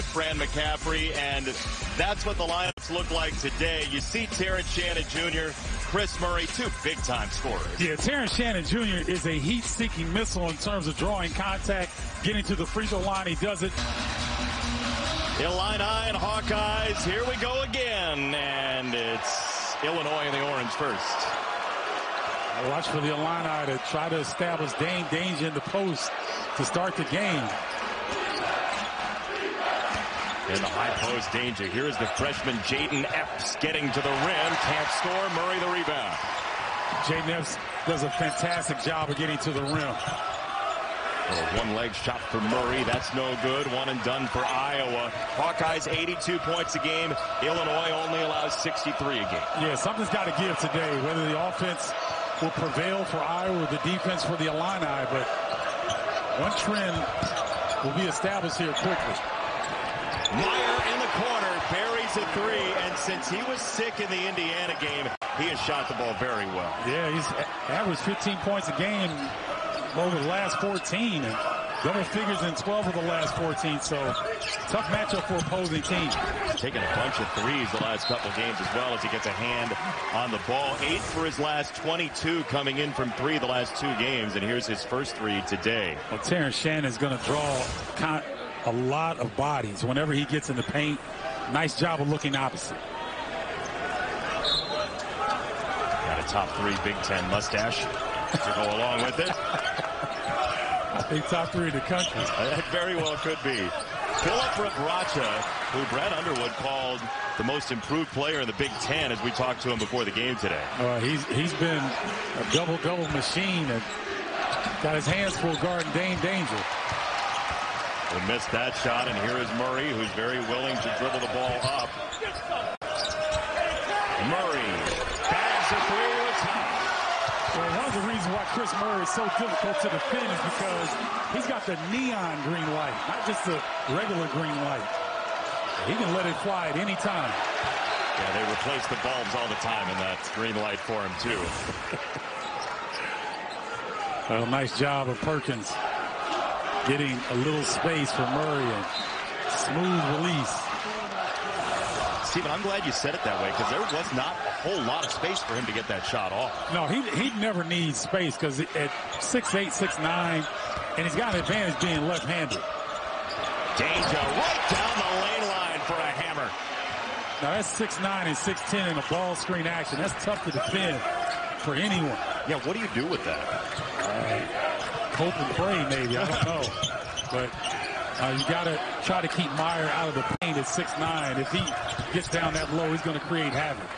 put Fran McCaffery, and that's what the lineups look like today. You see Terrence Shannon Jr., Kris Murray, two big-time scorers. Yeah, Terrence Shannon Jr. is a heat-seeking missile in terms of drawing contact, getting to the free throw line. He does it. Illini and Hawkeyes, here we go again, and it's Illinois in the orange first. I watch for the Illini to try to establish Dain Dainja in the post to start the game. In the high post danger. Here is the freshman Jayden Epps getting to the rim. Can't score. Murray the rebound. Jayden Epps does a fantastic job of getting to the rim. Oh, one leg shot for Murray. That's no good. One and done for Iowa. Hawkeyes 82 points a game. Illinois only allows 63 a game. Yeah, something's got to give today. Whether the offense will prevail for Iowa or the defense for the Illini, but one trend will be established here quickly. Mayer in the corner, buries a three, and since he was sick in the Indiana game, he has shot the ball very well. Yeah, he's averaged 15 points a game over the last 14, and double figures in 12 of the last 14, so tough matchup for opposing teams. Taking a bunch of threes the last couple games as well as he gets a hand on the ball. Eight for his last 22 coming in from three the last two games, and here's his first three today. Well, Terrence Shannon is going to draw a lot of bodies whenever he gets in the paint. Nice job of looking opposite. Got a top three Big Ten mustache to go along with it. I think top three in the country. That very well could be. Filip Rebraca, who Brad Underwood called the most improved player in the Big Ten as we talked to him before the game today. Uh, he's He's been a double-double machine and got his hands full guarding Dain Dainja. We missed that shot, and here is Murray, who's very willing to dribble the ball up. Murray bags a three to top. Well, one of the reasons why Kris Murray is so difficult to defend is because he's got the neon green light, not just the regular green light. He can let it fly at any time. Yeah, they replace the bulbs all the time in that green light for him, too. well, nice job of Perkins getting a little space for Murray and smooth release. Stephen, I'm glad you said it that way because there was not a whole lot of space for him to get that shot off. No, he he never needs space because at six eight, six nine, and he's got an advantage being left-handed. Dainja right down the lane line for a hammer. Now that's six nine and six ten in a ball screen action. That's tough to defend for anyone. Yeah, what do you do with that? Hope and pray, maybe. I don't know. But uh, you got to try to keep Mayer out of the paint at 6'9". If he gets down that low, he's going to create havoc.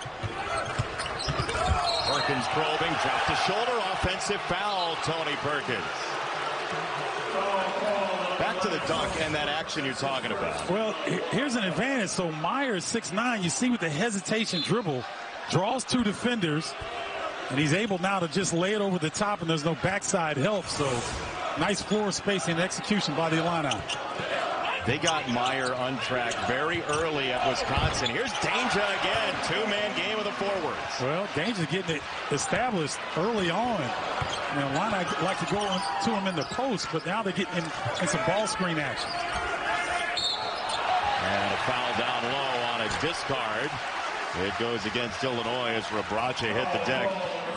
Perkins probing, dropped the shoulder, offensive foul, Tony Perkins. Back to the dunk and that action you're talking about. Well, here's an advantage. So Mayer, is 6'9". You see with the hesitation dribble, draws two defenders, and he's able now to just lay it over the top, and there's no backside help. So nice floor spacing and execution by the Illini. They got Mayer on track very early at Wisconsin. Here's Dainja again. Two-man game of the forwards. Well, Dainja's getting it established early on. You know, Illini like to go to him in the post, but now they're getting in, in some ball screen action. And a foul down low on a discard. It goes against Illinois as Rebraca hit the deck.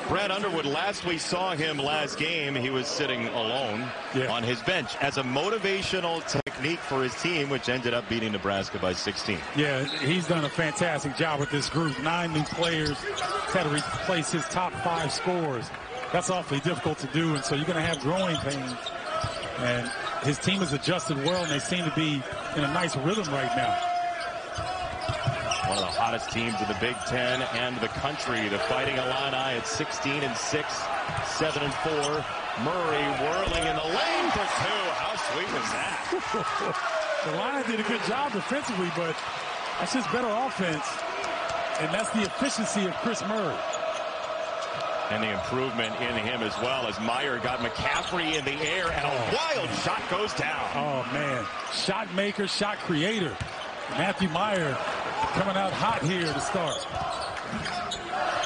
Brad Underwood, last we saw him last game, he was sitting alone yeah. on his bench as a motivational technique for his team, which ended up beating Nebraska by 16. Yeah, he's done a fantastic job with this group. Nine new players had to replace his top five scores. That's awfully difficult to do, and so you're going to have growing pains. And his team has adjusted well, and they seem to be in a nice rhythm right now. One of the hottest teams in the Big Ten and the country. The Fighting Illini at 16 and 6, 7 and 4. Murray whirling in the lane for two. How sweet was that? the Lions did a good job defensively, but that's just better offense. And that's the efficiency of Kris Murray. And the improvement in him as well as Mayer got McCaffery in the air and a oh, wild shot goes down. Oh, man. Shot maker, shot creator. Matthew Mayer coming out hot here to start.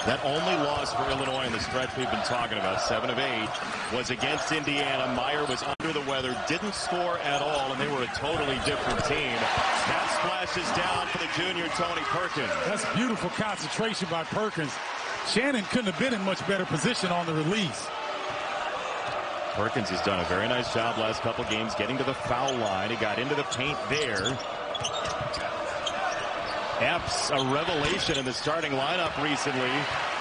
That only loss for Illinois in the stretch we've been talking about, seven of eight, was against Indiana. Mayer was under the weather, didn't score at all, and they were a totally different team. That splashes down for the junior Tony Perkins. That's beautiful concentration by Perkins. Shannon couldn't have been in much better position on the release. Perkins has done a very nice job last couple games getting to the foul line. He got into the paint there. Epps, a revelation in the starting lineup recently,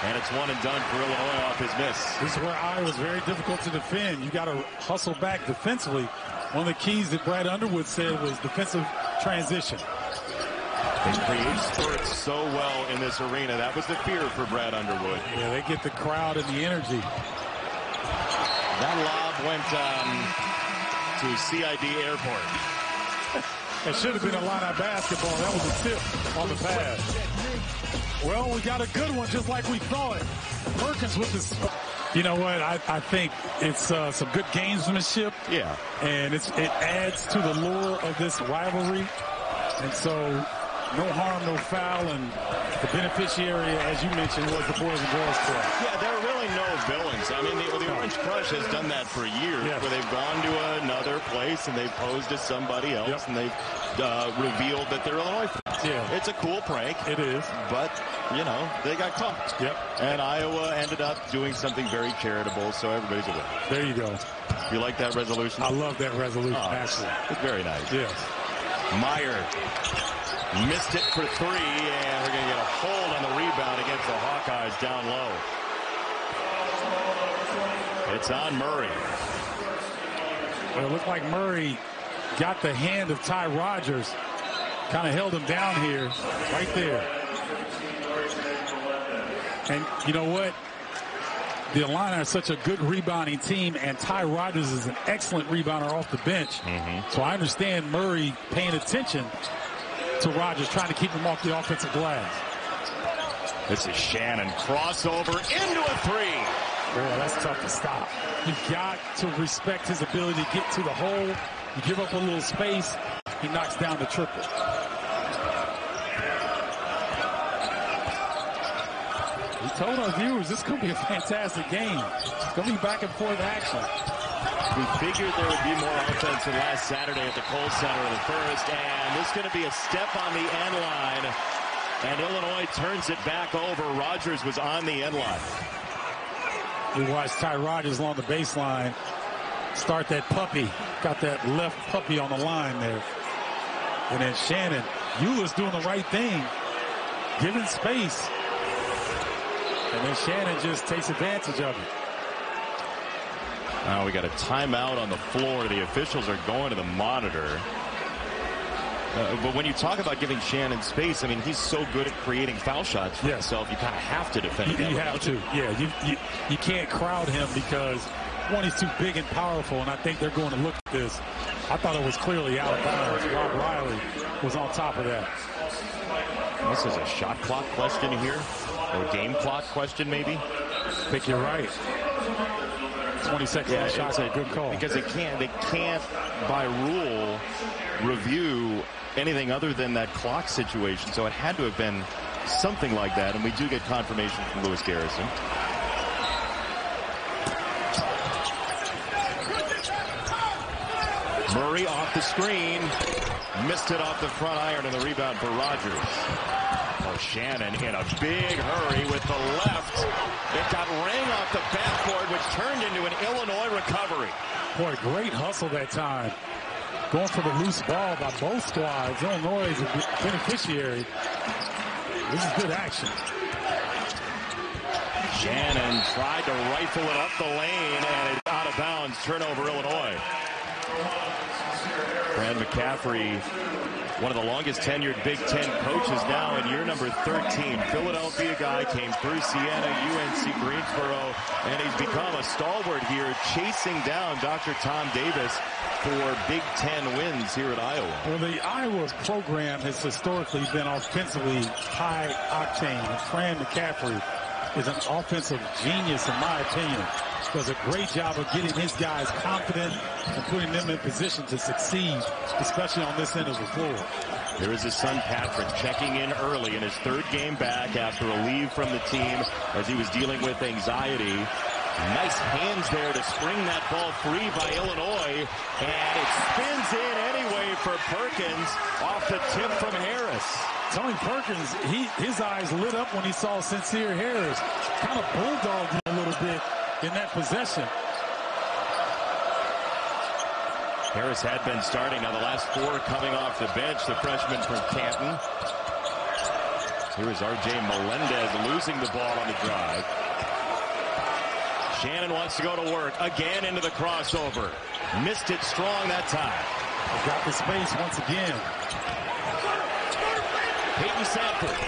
and it's one and done for Illinois off his miss. This is where Iowa's very difficult to defend. You got to hustle back defensively. One of the keys that Brad Underwood said was defensive transition. They create spurts so well in this arena. That was the fear for Brad Underwood. Yeah, they get the crowd and the energy. That lob went um, to CID Airport. It should have been a line of basketball. That was a tip on the pass. Well, we got a good one just like we thought. Perkins with this. You know what? I, I think it's uh, some good gamesmanship. Yeah. And it's, it adds to the lure of this rivalry. And so no harm, no foul, and the beneficiary, as you mentioned, was the Boys and Girls Club. Yeah, there are really no villains. I mean, the, the Orange Crush has done that for years, yes. where they've gone to another place and they've posed as somebody else, yep. and they've uh, revealed that they're Illinois fans. Yeah. It's a cool prank. It is. But, you know, they got caught. Yep. And Iowa ended up doing something very charitable, so everybody's aware. There you go. You like that resolution? I love that resolution, oh, actually. It's very nice. Yes. Mayer Missed it for three, and we're going to get a hold on the rebound against the Hawkeyes down low. It's on Murray. Well, it looked like Murray got the hand of Ty Rodgers. Kind of held him down here, right there. And you know what? The Illini are such a good rebounding team, and Ty Rodgers is an excellent rebounder off the bench. Mm -hmm. So I understand Murray paying attention to Rodgers, trying to keep him off the offensive glass. This is Shannon. Crossover into a three. Boy, that's tough to stop. You've got to respect his ability to get to the hole. You give up a little space, he knocks down the triple. We told our viewers this could be a fantastic game. It's going to be back and forth action. We figured there would be more offense than last Saturday at the Kohl Center in the first, and this is going to be a step on the end line, and Illinois turns it back over. Rodgers was on the end line. We watched Ty Rodgers along the baseline start that puppy. Got that left puppy on the line there. And then Shannon, Ulis doing the right thing, giving space. And then Shannon just takes advantage of it. Now we got a timeout on the floor. The officials are going to the monitor. Uh, but when you talk about giving Shannon space, I mean, he's so good at creating foul shots for yes. himself. You kind of have to defend you, him. You have to. Yeah, you, you, you can't crowd him because, one, he's too big and powerful, and I think they're going to look at this. I thought it was clearly out of bounds. Rob Riley was on top of that. This is a shot clock question here, or game clock question maybe. I think you're right. 20 seconds yeah, a good call. Because they can't, they can't, by rule, review anything other than that clock situation. So it had to have been something like that. And we do get confirmation from Lewis Garrison. Murray off the screen. Missed it off the front iron and the rebound for Rodgers. Shannon in a big hurry with the left. It got rang off the backboard, which turned into an Illinois recovery. Boy, great hustle that time. Going for the loose ball by both squads. Illinois is a beneficiary. This is good action. Shannon tried to rifle it up the lane, and it's out of bounds. Turnover, Illinois. Brad McCaffery one of the longest tenured Big Ten coaches now in year number 13. Philadelphia guy came through Siena, UNC Greensboro, and he's become a stalwart here, chasing down Dr. Tom Davis for Big Ten wins here at Iowa. Well, the Iowa program has historically been offensively high octane. Fran McCaffery is an offensive genius, in my opinion. Does a great job of getting his guys confident and putting them in position to succeed, especially on this end of the floor. Here is his son Patrick checking in early in his third game back after a leave from the team as he was dealing with anxiety. Nice hands there to spring that ball free by Illinois. And it spins in anyway for Perkins off the tip from Harris. Tony Perkins, he his eyes lit up when he saw Sencire Harris. Kind of bulldogged him a little bit in that possession. Harris had been starting. Now the last four coming off the bench. The freshman from Canton. Here is R.J. Melendez losing the ball on the drive. Shannon wants to go to work. Again into the crossover. Missed it strong that time. Got the space once again. Payton Sandfort.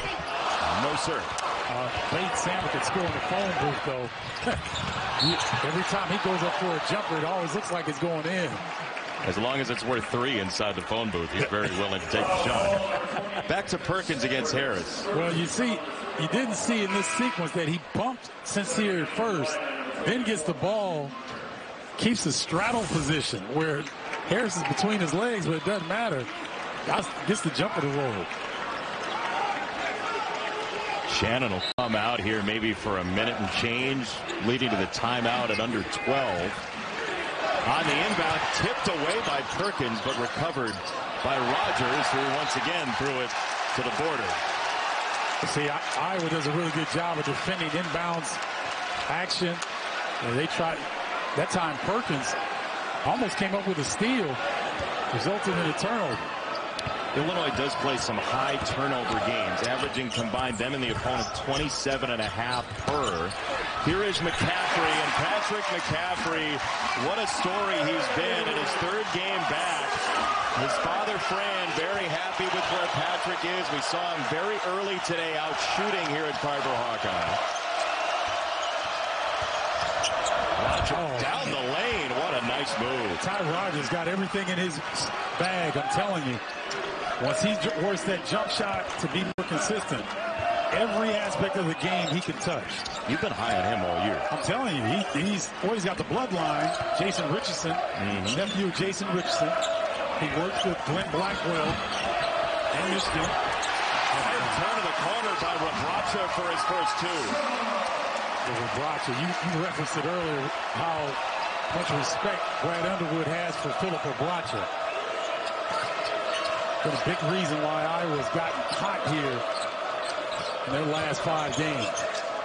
No, sir. Uh, Payton Sandfort can score in the phone booth, though. Every time he goes up for a jumper, it always looks like it's going in. As long as it's worth three inside the phone booth, he's very willing to take the shot. Back to Perkins against Harris. Well, you see, you didn't see in this sequence that he bumped Sencire first then gets the ball, keeps the straddle position where Harris is between his legs, but it doesn't matter. Gets the jumper to roll. Shannon will come out here maybe for a minute and change, leading to the timeout at under 12. On the inbound, tipped away by Perkins, but recovered by Rodgers, who once again threw it to the border. See, Iowa does a really good job of defending inbounds action and they tried, that time Perkins almost came up with a steal, resulting in a turnover. Illinois does play some high turnover games, averaging combined them and the opponent 27 and a half per. Here is McCaffery, and Patrick McCaffery, what a story he's been in his third game back. His father, Fran, very happy with where Patrick is. We saw him very early today out shooting here at Carver Hawkeye. oh, down the lane. What a nice move. Ty Rodgers got everything in his bag, I'm telling you. Once he works that jump shot to be more consistent, every aspect of the game he can touch. You've been high on him all year. I'm telling you, he, he's well, he's got the bloodline. Jason Richardson, mm -hmm. nephew of Jason Richardson. He works with Glenn Blackwell and Michigan. Hard turn of the corner by Rebraca for his first two. Rebraca, you, you referenced it earlier, how much respect Brad Underwood has for Filip Rebraca. Been a big reason why Iowa's gotten hot here in their last five games.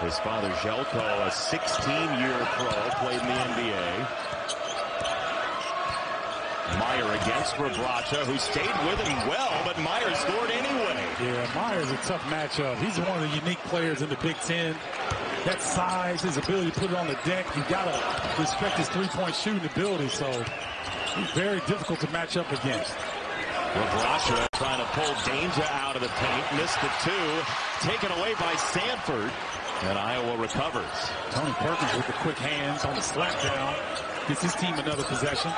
His father, Zeljko, a 16-year pro, played in the NBA. Mayer against Rebraca, who stayed with him well, but Mayer scored anyway. Yeah, Mayer's a tough matchup. He's one of the unique players in the Big Ten that size, his ability to put it on the deck. You got to respect his three-point shooting ability. So he's very difficult to match up against. Rebraca trying to pull Dainja out of the paint. Missed the two. Taken away by Sandfort. And Iowa recovers. Tony Perkins with the quick hands on the slap down. Gets his team another possession.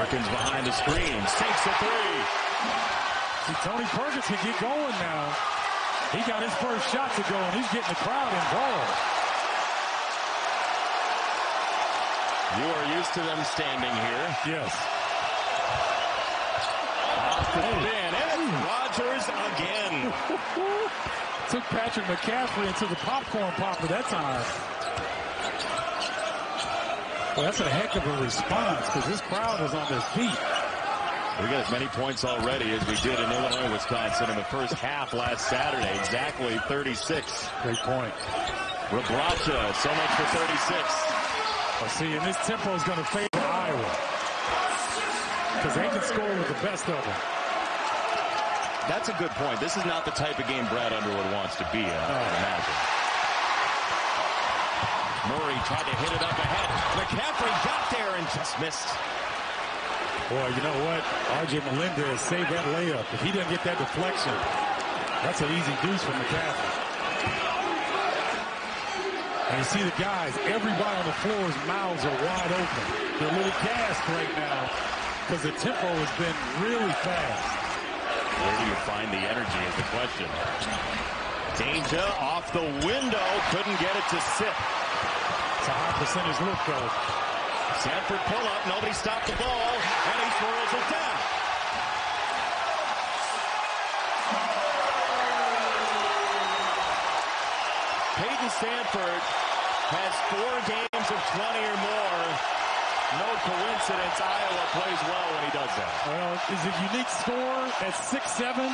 Perkins behind the screen. Sinks a three. See, Tony Perkins can get going now. He got his first shot to go, and he's getting the crowd involved. You are used to them standing here. Yes. Off the bin, and Rodgers again. Took Patrick McCaffery into the popcorn popper that time. Well, that's a heck of a response because this crowd was on their feet. We got as many points already as we did in Illinois, Wisconsin in the first half last Saturday. Exactly 36. Great point. Rebraca, so much for 36. Well, see, and this tempo is going to favor Iowa. Because they can score with the best of them. That's a good point. This is not the type of game Brad Underwood wants to be in, I can imagine. Murray tried to hit it up ahead. McCaffery got there and just missed. Boy, you know what? R.J. Melendez saved that layup. If he didn't get that deflection, that's an easy deuce for McCaffery. And you see the guys, everybody on the floor's mouths are wide open. They're a little gassed right now because the tempo has been really fast. Where do you find the energy is the question. Dainja off the window. Couldn't get it to sit. It's a high percentage look, though. Sandfort pull up. Nobody stopped the ball. And he swirls it down. Payton Sandfort has four games of 20 or more. No coincidence Iowa plays well when he does that. Well, he's a unique scorer at six seven.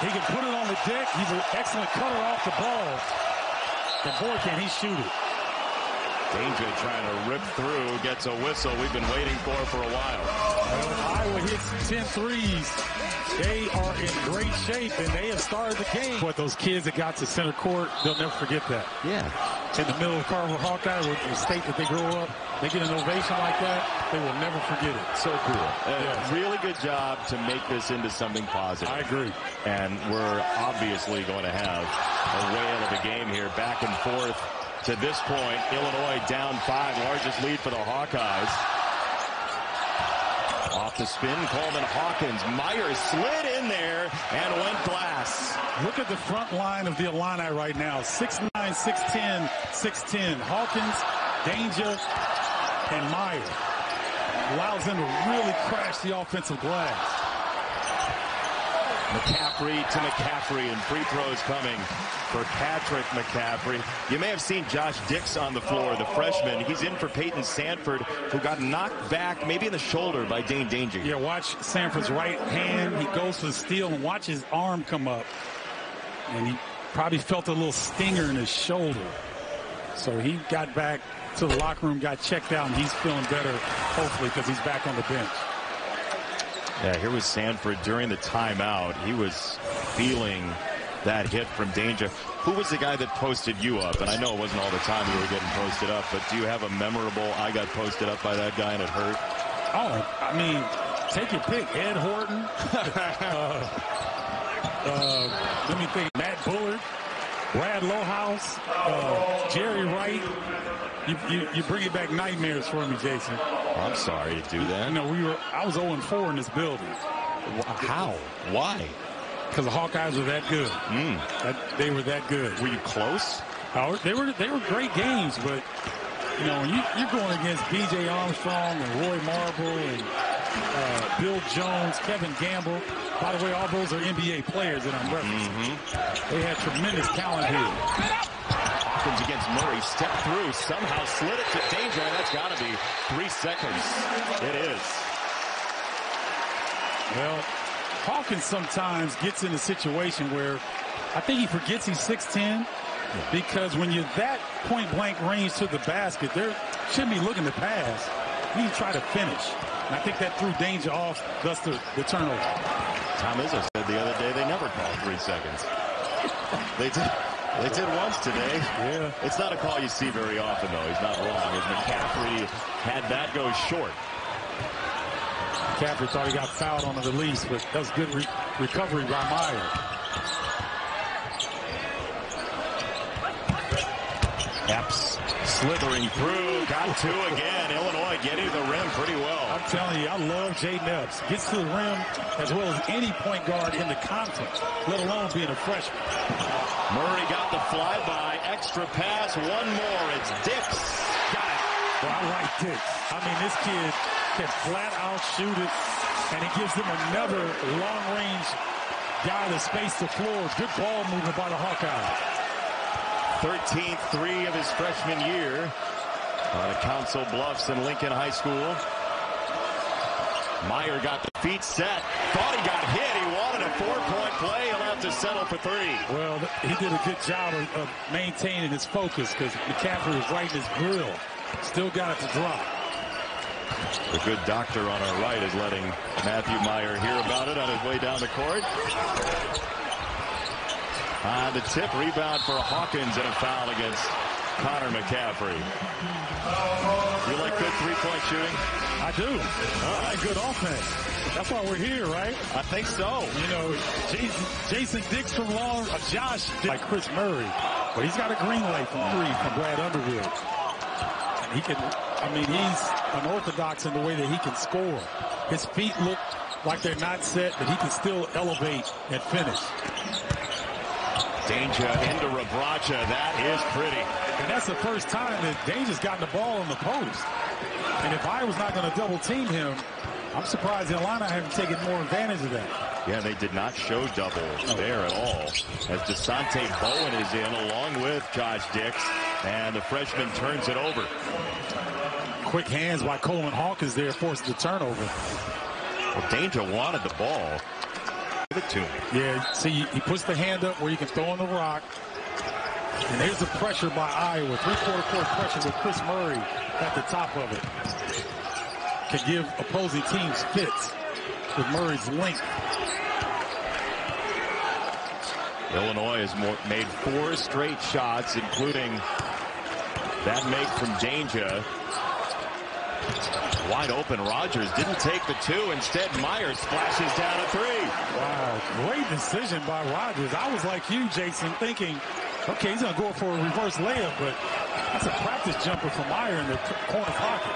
He can put it on the deck. He's an excellent cutter off the ball. And boy, can he shoot it. Dainja trying to rip through, gets a whistle we've been waiting for for a while. Well, Iowa hits 10 threes. They are in great shape, and they have started the game. But those kids that got to center court, they'll never forget that. Yeah. In the middle of Carver Hawkeye, with the state that they grew up, they get an ovation like that, they will never forget it. So cool. Uh, yes. Really good job to make this into something positive. I agree. And we're obviously going to have a whale of a game here, back and forth to this point. Illinois down five, largest lead for the Hawkeyes. Off the spin, Coleman Hawkins. Mayer slid in there and went glass. Look at the front line of the Illini right now. 6'9", 6'10", 6'10". Hawkins, Dainja, and Mayer. Allows them to really crash the offensive glass. McCaffery to McCaffery, and free throws coming for Patrick McCaffery. You may have seen Josh Dix on the floor, the freshman. He's in for Payton Sandfort, who got knocked back, maybe in the shoulder by Dain Dainja. Yeah, watch Sandfort's right hand. He goes for the steal and watch his arm come up. And he probably felt a little stinger in his shoulder. So he got back to the locker room, got checked out, and he's feeling better, hopefully, because he's back on the bench. Yeah, here was Sandfort during the timeout. He was feeling that hit from Dainja. Who was the guy that posted you up? And I know it wasn't all the time you were getting posted up, but do you have a memorable, I got posted up by that guy and it hurt? Oh, I mean, take your pick. Ed Horton. uh, uh, let me think. Matt Bullard. Brad Lohaus. Uh, Jerry Wright. You, you, you bring it back nightmares for me, Jason. I'm sorry to do that. You know, we were. I was 0 4 in this building. How? Why? Because the Hawkeyes were that good. Mm. That, they were that good. Were you close? Oh, they were. They were great games, but you know, when you, you're going against B.J. Armstrong and Roy Marble and uh, Bill Jones, Kevin Gamble. By the way, all those are NBA players that I'm referencing. Mm-hmm. They had tremendous talent here. Hawkins against Murray. Step through. Somehow slid it to Dainja. And that's got to be three seconds. It is. Well, Hawkins sometimes gets in a situation where I think he forgets he's 6'10", because when you're that point blank range to the basket, there shouldn't be looking to pass. You try to finish. And I think that threw Dainja off, thus the, the turnover. Tom Izzo said the other day they never call three seconds. they did. They did once today. Yeah. It's not a call you see very often, though. He's not wrong. As McCaffery had that go short. McCaffery thought he got fouled on the release, but that was good re recovery by Mayer. Epps slithering through, got two again. Illinois getting the rim pretty well. I'm telling you, I love Jayden Epps. Gets to the rim as well as any point guard in the conference, let alone being a freshman. Murray got the flyby, extra pass, one more. It's Dix. Got it. Well, I like Dix. I mean, this kid can flat out shoot it, and he gives them another long-range guy to space the floor. Good ball movement by the Hawkeye. 13th three of his freshman year out of Council Bluffs and Lincoln High School. Mayer got the feet set. Thought he got hit. A four-point play. He'll have to settle for three. Well, he did a good job of, of maintaining his focus because McCaffery was right in his grill. Still got it to drop. The good doctor on our right is letting Matthew Mayer hear about it on his way down the court. On the tip, rebound for Hawkins and a foul against Connor McCaffery. You like good three-point shooting? I do. I like good offense. That's why we're here, right? I think so. You know, Jason, Jason Dix from Long, uh, Josh like Kris Murray, but he's got a green light from three from Brad Underwood. And he can, I mean, he's unorthodox in the way that he can score. His feet look like they're not set, but he can still elevate and finish. Dainja into Rebraca. That is pretty. And that's the first time that Dainja's gotten the ball in the post. And if I was not going to double team him, I'm surprised the Illini haven't taken more advantage of that. Yeah, they did not show double there at all. As Dasonte Bowen is in along with Josh Dix. And the freshman turns it over. Quick hands by Coleman Hawkins there forces the turnover. Well, Dainja wanted the ball. Give it to him. Yeah, see, he puts the hand up where you can throw on the rock. And there's the pressure by Iowa. Three-quarter court pressure with Kris Murray at the top of it. Can give opposing teams fits with Murray's length. Illinois has made four straight shots, including that make from Dainja. Wide open. Rodgers didn't take the two. Instead, Myers splashes down a three. Wow, great decision by Rodgers. I was like you, Jason, thinking, okay, he's going to go for a reverse layup, but that's a practice jumper from Mayer in the corner pocket.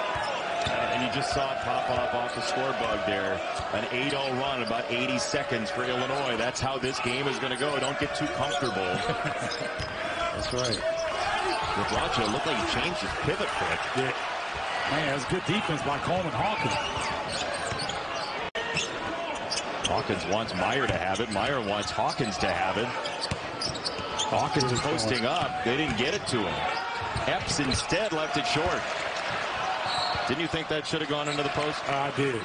Uh, and you just saw it pop up off the score bug there. An 8-0 run, about 80 seconds for Illinois. That's how this game is going to go. Don't get too comfortable. That's right. Rebraca looked like he changed his pivot foot. Yeah. Man, that's good defense by Coleman Hawkins. Hawkins wants Mayer to have it. Mayer wants Hawkins to have it. Hawkins is posting up. They didn't get it to him. Epps instead left it short. Didn't you think that should have gone into the post? I did.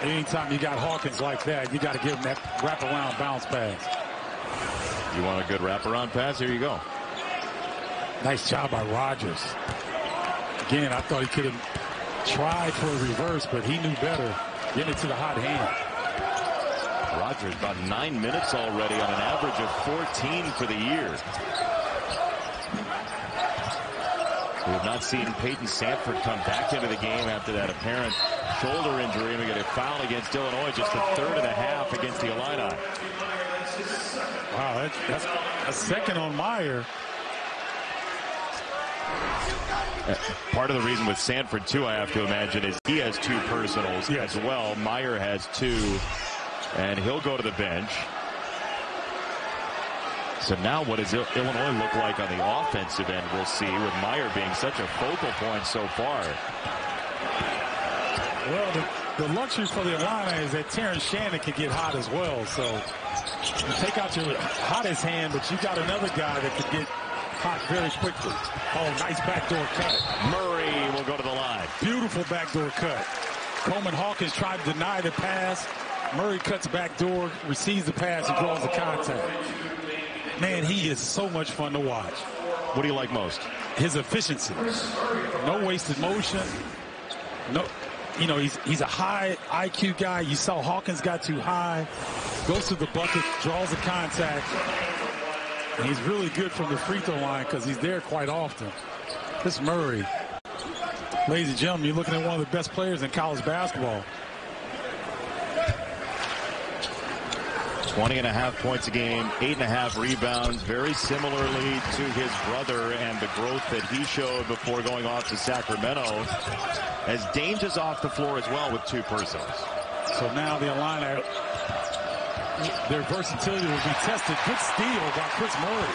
Anytime you got Hawkins like that, you got to give him that wraparound bounce pass. You want a good wraparound pass? Here you go. Nice job by Rodgers. Again, I thought he could have tried for a reverse, but he knew better. Getting it to the hot hand. Rodgers about nine minutes already on an average of 14 for the year. We have not seen Payton Sandfort come back into the game after that apparent shoulder injury. And we get a foul against Illinois, just the third and a half against the Illini. Wow, that, that's a second on Mayer. Uh, part of the reason with Sandfort, too, I have to imagine, is he has two personals yes. as well. Mayer has two, and he'll go to the bench. So now what does Illinois look like on the offensive end? We'll see with Mayer being such a focal point so far. Well, the, the luxury for the Illini is that Terrence Shannon can get hot as well. So you take out your hottest hand, but you got another guy that could get hot very quickly. Oh, nice backdoor cut. Murray will go to the line. Beautiful backdoor cut. Coleman Hawkins tried to deny the pass. Murray cuts back door, receives the pass, and draws the contact. Man, he is so much fun to watch. What do you like most? His efficiency. No wasted motion. No, you know, he's he's a high IQ guy. You saw Hawkins got too high. Goes to the bucket, draws the contact. And he's really good from the free throw line because he's there quite often. This Murray. Ladies and gentlemen, you're looking at one of the best players in college basketball. 20 and a half points a game, eight and a half rebounds, very similarly to his brother and the growth that he showed before going off to Sacramento. As Dainja's off the floor as well with two personals. So now the Illini, their versatility will be tested. Good steal by Kris Murray.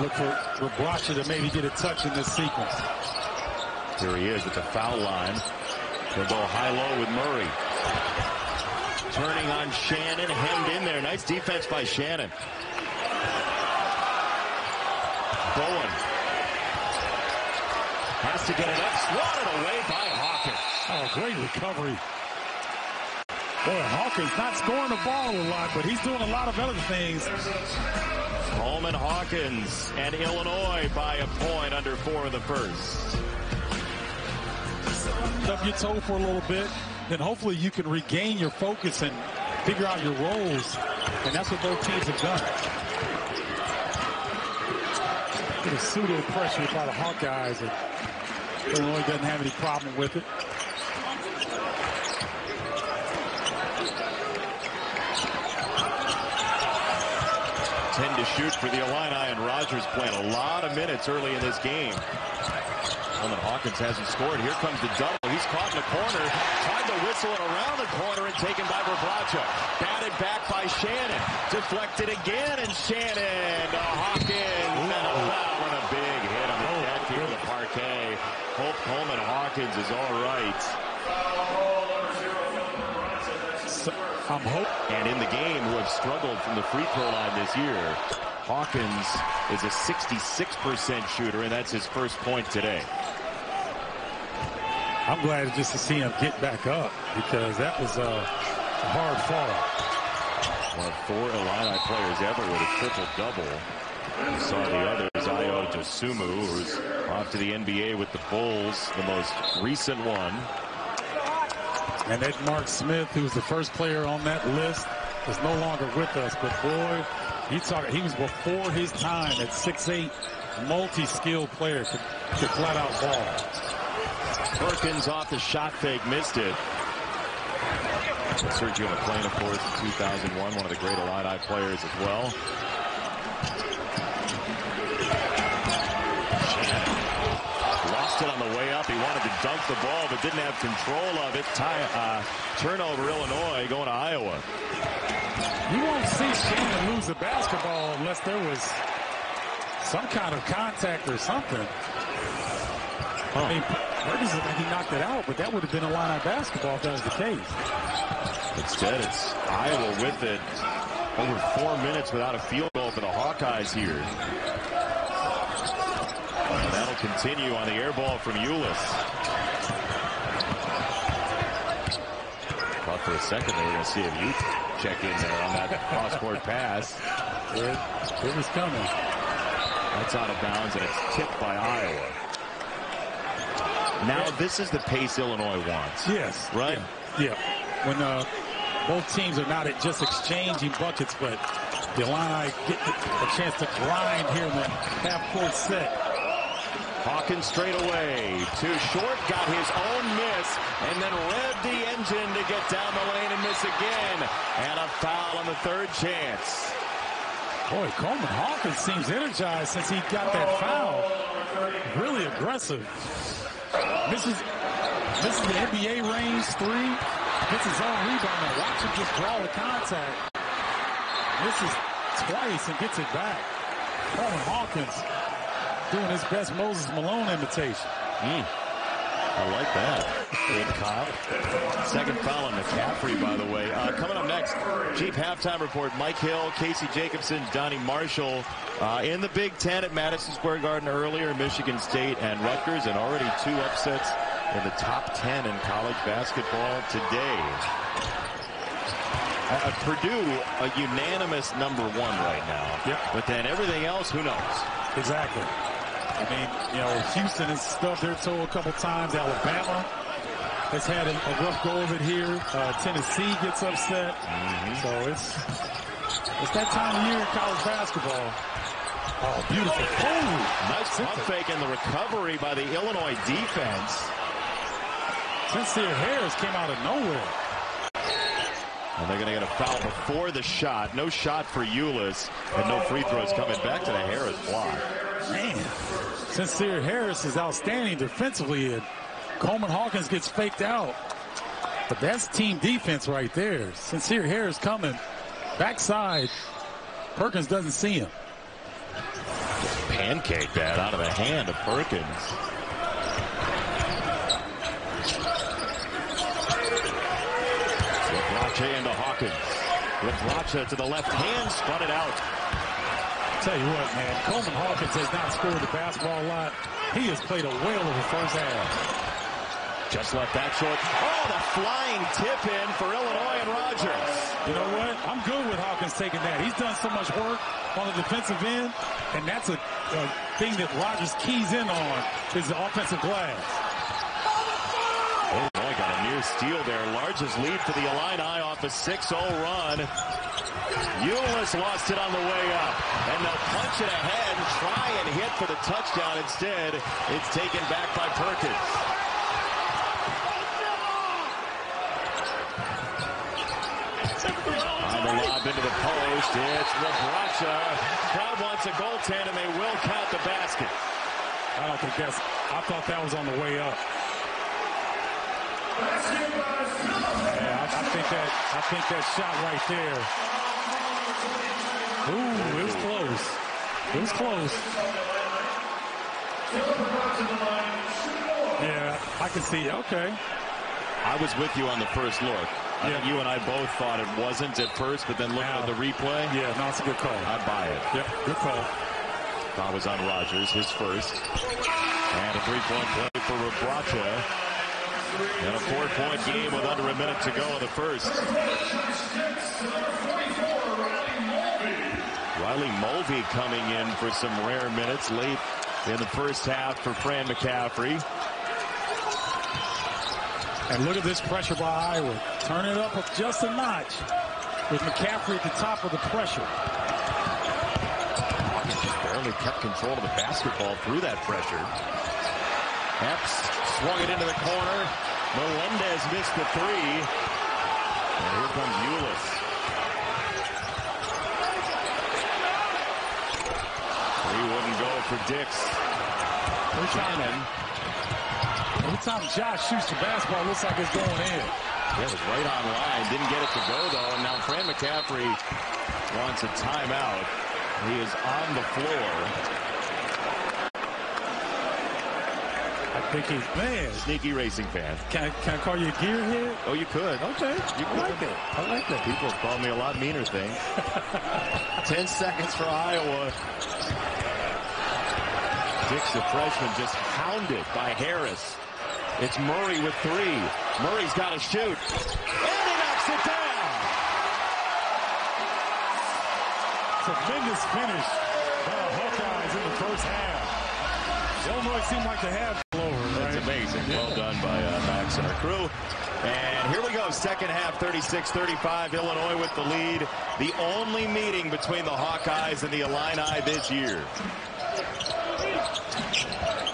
Look for Rebraca to maybe get a touch in this sequence. Here he is at the foul line. He'll go high-low with Murray. Turning on Shannon, hemmed in there. Nice defense by Shannon. Bowen to get it up, swatted away by Hawkins. Oh, great recovery. Boy, Hawkins not scoring the ball a lot, but he's doing a lot of other things. Coleman Hawkins and Illinois by a point under four in the first stub your toe for a little bit, then hopefully you can regain your focus and figure out your roles. And that's what both teams have done. Get a pseudo pressure by the Hawkeyes. And Illinois doesn't have any problem with it. Ten to shoot for the Illini, and Rodgers playing a lot of minutes early in this game. Coleman Hawkins hasn't scored. Here comes the double. He's caught in the corner. Tried to whistle it around the corner and taken by Rebraca. Batted back by Shannon. Deflected again and Shannon to Hawkins. Ooh. And a foul and a big hit on the oh, deck parquet. Hope Coleman Hawkins is all right. I'm hoping. And in the game, who have struggled from the free throw line this year, Hawkins is a 66% shooter, and that's his first point today. I'm glad just to see him get back up because that was a hard fall. One of four Illini players ever with a triple-double. We saw the others, Ayo Dosunmu, who's off to the NBA with the Bulls, the most recent one. And that Mark Smith, who's the first player on that list, is no longer with us. But boy, he, talk, he was before his time at 6'8", multi-skilled player, could, could flat out ball. Perkins off the shot fake, missed it. Sergio McClain, of course, in 2001, one of the great Illini players as well. It on the way up. He wanted to dunk the ball, but didn't have control of it. Tie, uh, turnover, Illinois going to Iowa. You won't see Shannon lose the basketball unless there was some kind of contact or something. Huh. I mean, Ferguson, he knocked it out, but that would have been a line of basketball if that was the case. Instead, it's Iowa with it. Over four minutes without a field goal for the Hawkeyes here. Continue on the air ball from Ulis. Thought for a second they were going to see a Ute check in there on that cross-court pass. It, it was coming. That's out of bounds, and it's tipped by Iowa. Now this is the pace Illinois wants. Yes. Right? Yeah. yeah. When uh, both teams are not just exchanging buckets, but the Illini get a chance to grind here in the half-court set. Hawkins straight away. Too short, got his own miss, and then revved the engine to get down the lane and miss again. And a foul on the third chance. Boy, Coleman Hawkins seems energized since he got that foul. Really aggressive. Misses, misses the NBA range three. Gets his own rebound. Watch him just draw the contact. Misses twice and gets it back. Coleman Hawkins doing his best Moses Malone imitation. Mm. I like that. Good cop. Second foul on McCaffery, by the way. Uh, coming up next, Chief Halftime Report. Mike Hill, Casey Jacobsen, Donnie Marshall uh, in the Big Ten at Madison Square Garden earlier, Michigan State and Rutgers, and already two upsets in the top 10 in college basketball today. Uh, Purdue, a unanimous number one right now. Yep. But then everything else, who knows? Exactly. I mean, you know, Houston has stubbed their toe a couple times. Alabama has had a, a rough go of it here. Uh, Tennessee gets upset. Mm-hmm. So it's it's that time of year in college basketball. Oh, beautiful. Oh, nice pump fake and the recovery by the Illinois defense. Sencire Harris came out of nowhere. And they're going to get a foul before the shot. No shot for Ulis, and no free throws coming back to the Harris block. Man, Sencire Harris is outstanding defensively, and Coleman Hawkins gets faked out. But that's team defense right there. Sencire Harris coming backside. Perkins doesn't see him. pancake that out of the hand of Perkins. Rebraca into Hawkins. Rebraca to the left hand, spun it out. Tell you what, man, Coleman Hawkins has not scored the basketball a lot. He has played a whale of a first half. Just left that short. Oh, the flying tip in for Illinois and Rodgers. You know what? I'm good with Hawkins taking that. He's done so much work on the defensive end, and that's a, a thing that Rodgers keys in on is the offensive glass. Oh boy, got a near steal there. Largest lead for the Illini off a 6-0 run. Ulis lost it on the way up. And they'll punch it ahead and try and hit for the touchdown. Instead, it's taken back by Perkins. On the lob into the post, it's Rebraca. Crowd wants a goaltend, and they will count the basket. I don't think that's, I thought that was on the way up. Yeah, I, I think that, I think that shot right there. Ooh, it was close. It was close. Yeah, I can see. Okay. I was with you on the first look. Yeah. You and I both thought it wasn't at first, but then looking Now- at the replay, Yeah, no, it's a good call. I buy it. Yep, good call. That was on Rodgers, his first. And a three-point play for Rebraca. And a four-point game with under a minute to go in the first. Riley Mulvey coming in for some rare minutes late in the first half for Fran McCaffery. And look at this pressure by Iowa. Turn it up just a notch with McCaffery at the top of the pressure. Just barely kept control of the basketball through that pressure. Epps swung it into the corner. Melendez missed the three. And here comes Ulis. Three wouldn't for Dix. Every time, every time Josh shoots the basketball, it looks like it's going in. It was right on line. Didn't get it to go, though. And now Fran McCaffery wants a timeout. He is on the floor. I think he's, man, Sneaky racing fan. can I, can I call you a gearhead? Oh, you could. Okay. You I like that. I like that. People have called me a lot meaner things. Ten seconds for Iowa. Dix, the freshman, just hounded by Harris. It's Murray with three. Murray's got to shoot. And he knocks it down. Tremendous finish by the Hawkeyes in the first half. Illinois seemed like they have over. That's right? amazing. Well done by uh, Max and our crew. And here we go. Second half, 36-35. Illinois with the lead. The only meeting between the Hawkeyes and the Illini this year.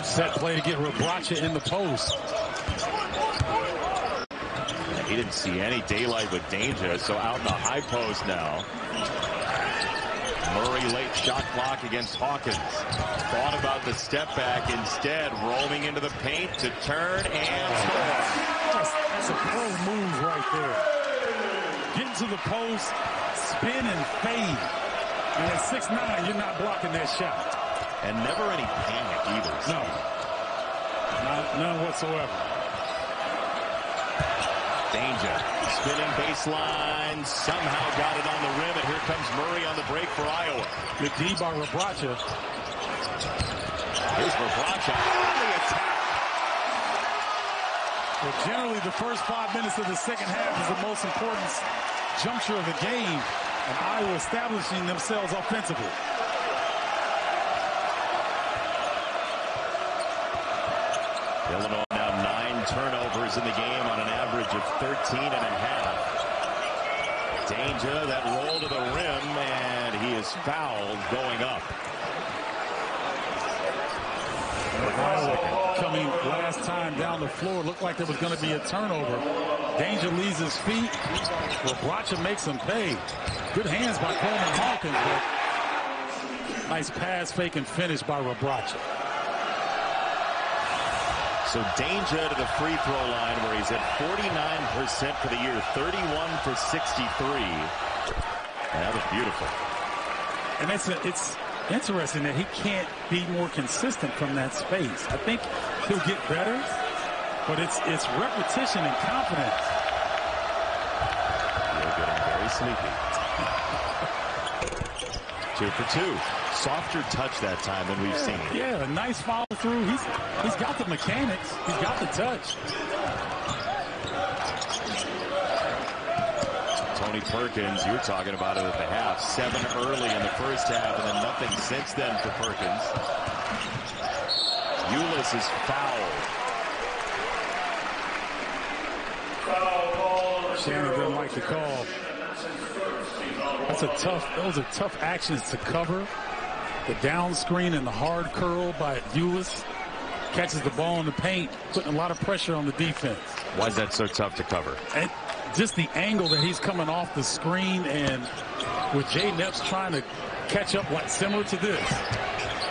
Set play to get Rebraca in the post. He didn't see any daylight with Dainja, so out in the high post now. Murray late shot clock against Hawkins. Thought about the step back instead, roaming into the paint to turn and score. That's, a pro move right there. Get into the post, spin and fade. And at 6'9", you're not blocking that shot. And never any panic either. No. Not, none whatsoever. Dainja. Spinning baseline. Somehow got it on the rim. And here comes Murray on the break for Iowa. Good D by Rebraca. Here's Rebraca on the attack. But generally, the first five minutes of the second half is the most important juncture of the game. And Iowa establishing themselves offensively. Illinois now nine turnovers in the game on an average of 13 and a half. Dainja, that roll to the rim, and he is fouled going up. Coming last time down the floor. Looked like there was going to be a turnover. Dainja leaves his feet. Rebraca makes him pay. Good hands by Coleman Hawkins, nice pass, fake, and finish by Rebraca. So Dainja to the free throw line where he's at 49% for the year, 31 for 63. And that was beautiful. And it's a, it's interesting that he can't be more consistent from that space. I think he'll get better, but it's it's repetition and confidence. You're getting very sleepy. Two for two. Softer touch that time than we've seen. Yeah, a nice follow through. He's he's got the mechanics. He's got the touch. Tony Perkins, you were talking about it at the half. Seven early in the first half, and then nothing since then for Perkins. Ulis is fouled. Shannon doesn't like the call. That's a tough. Those are tough actions to cover. The down screen and the hard curl by Ulis catches the ball in the paint, putting a lot of pressure on the defense. Why is that so tough to cover? And just the angle that he's coming off the screen and with Jayden Epps trying to catch up like similar to this.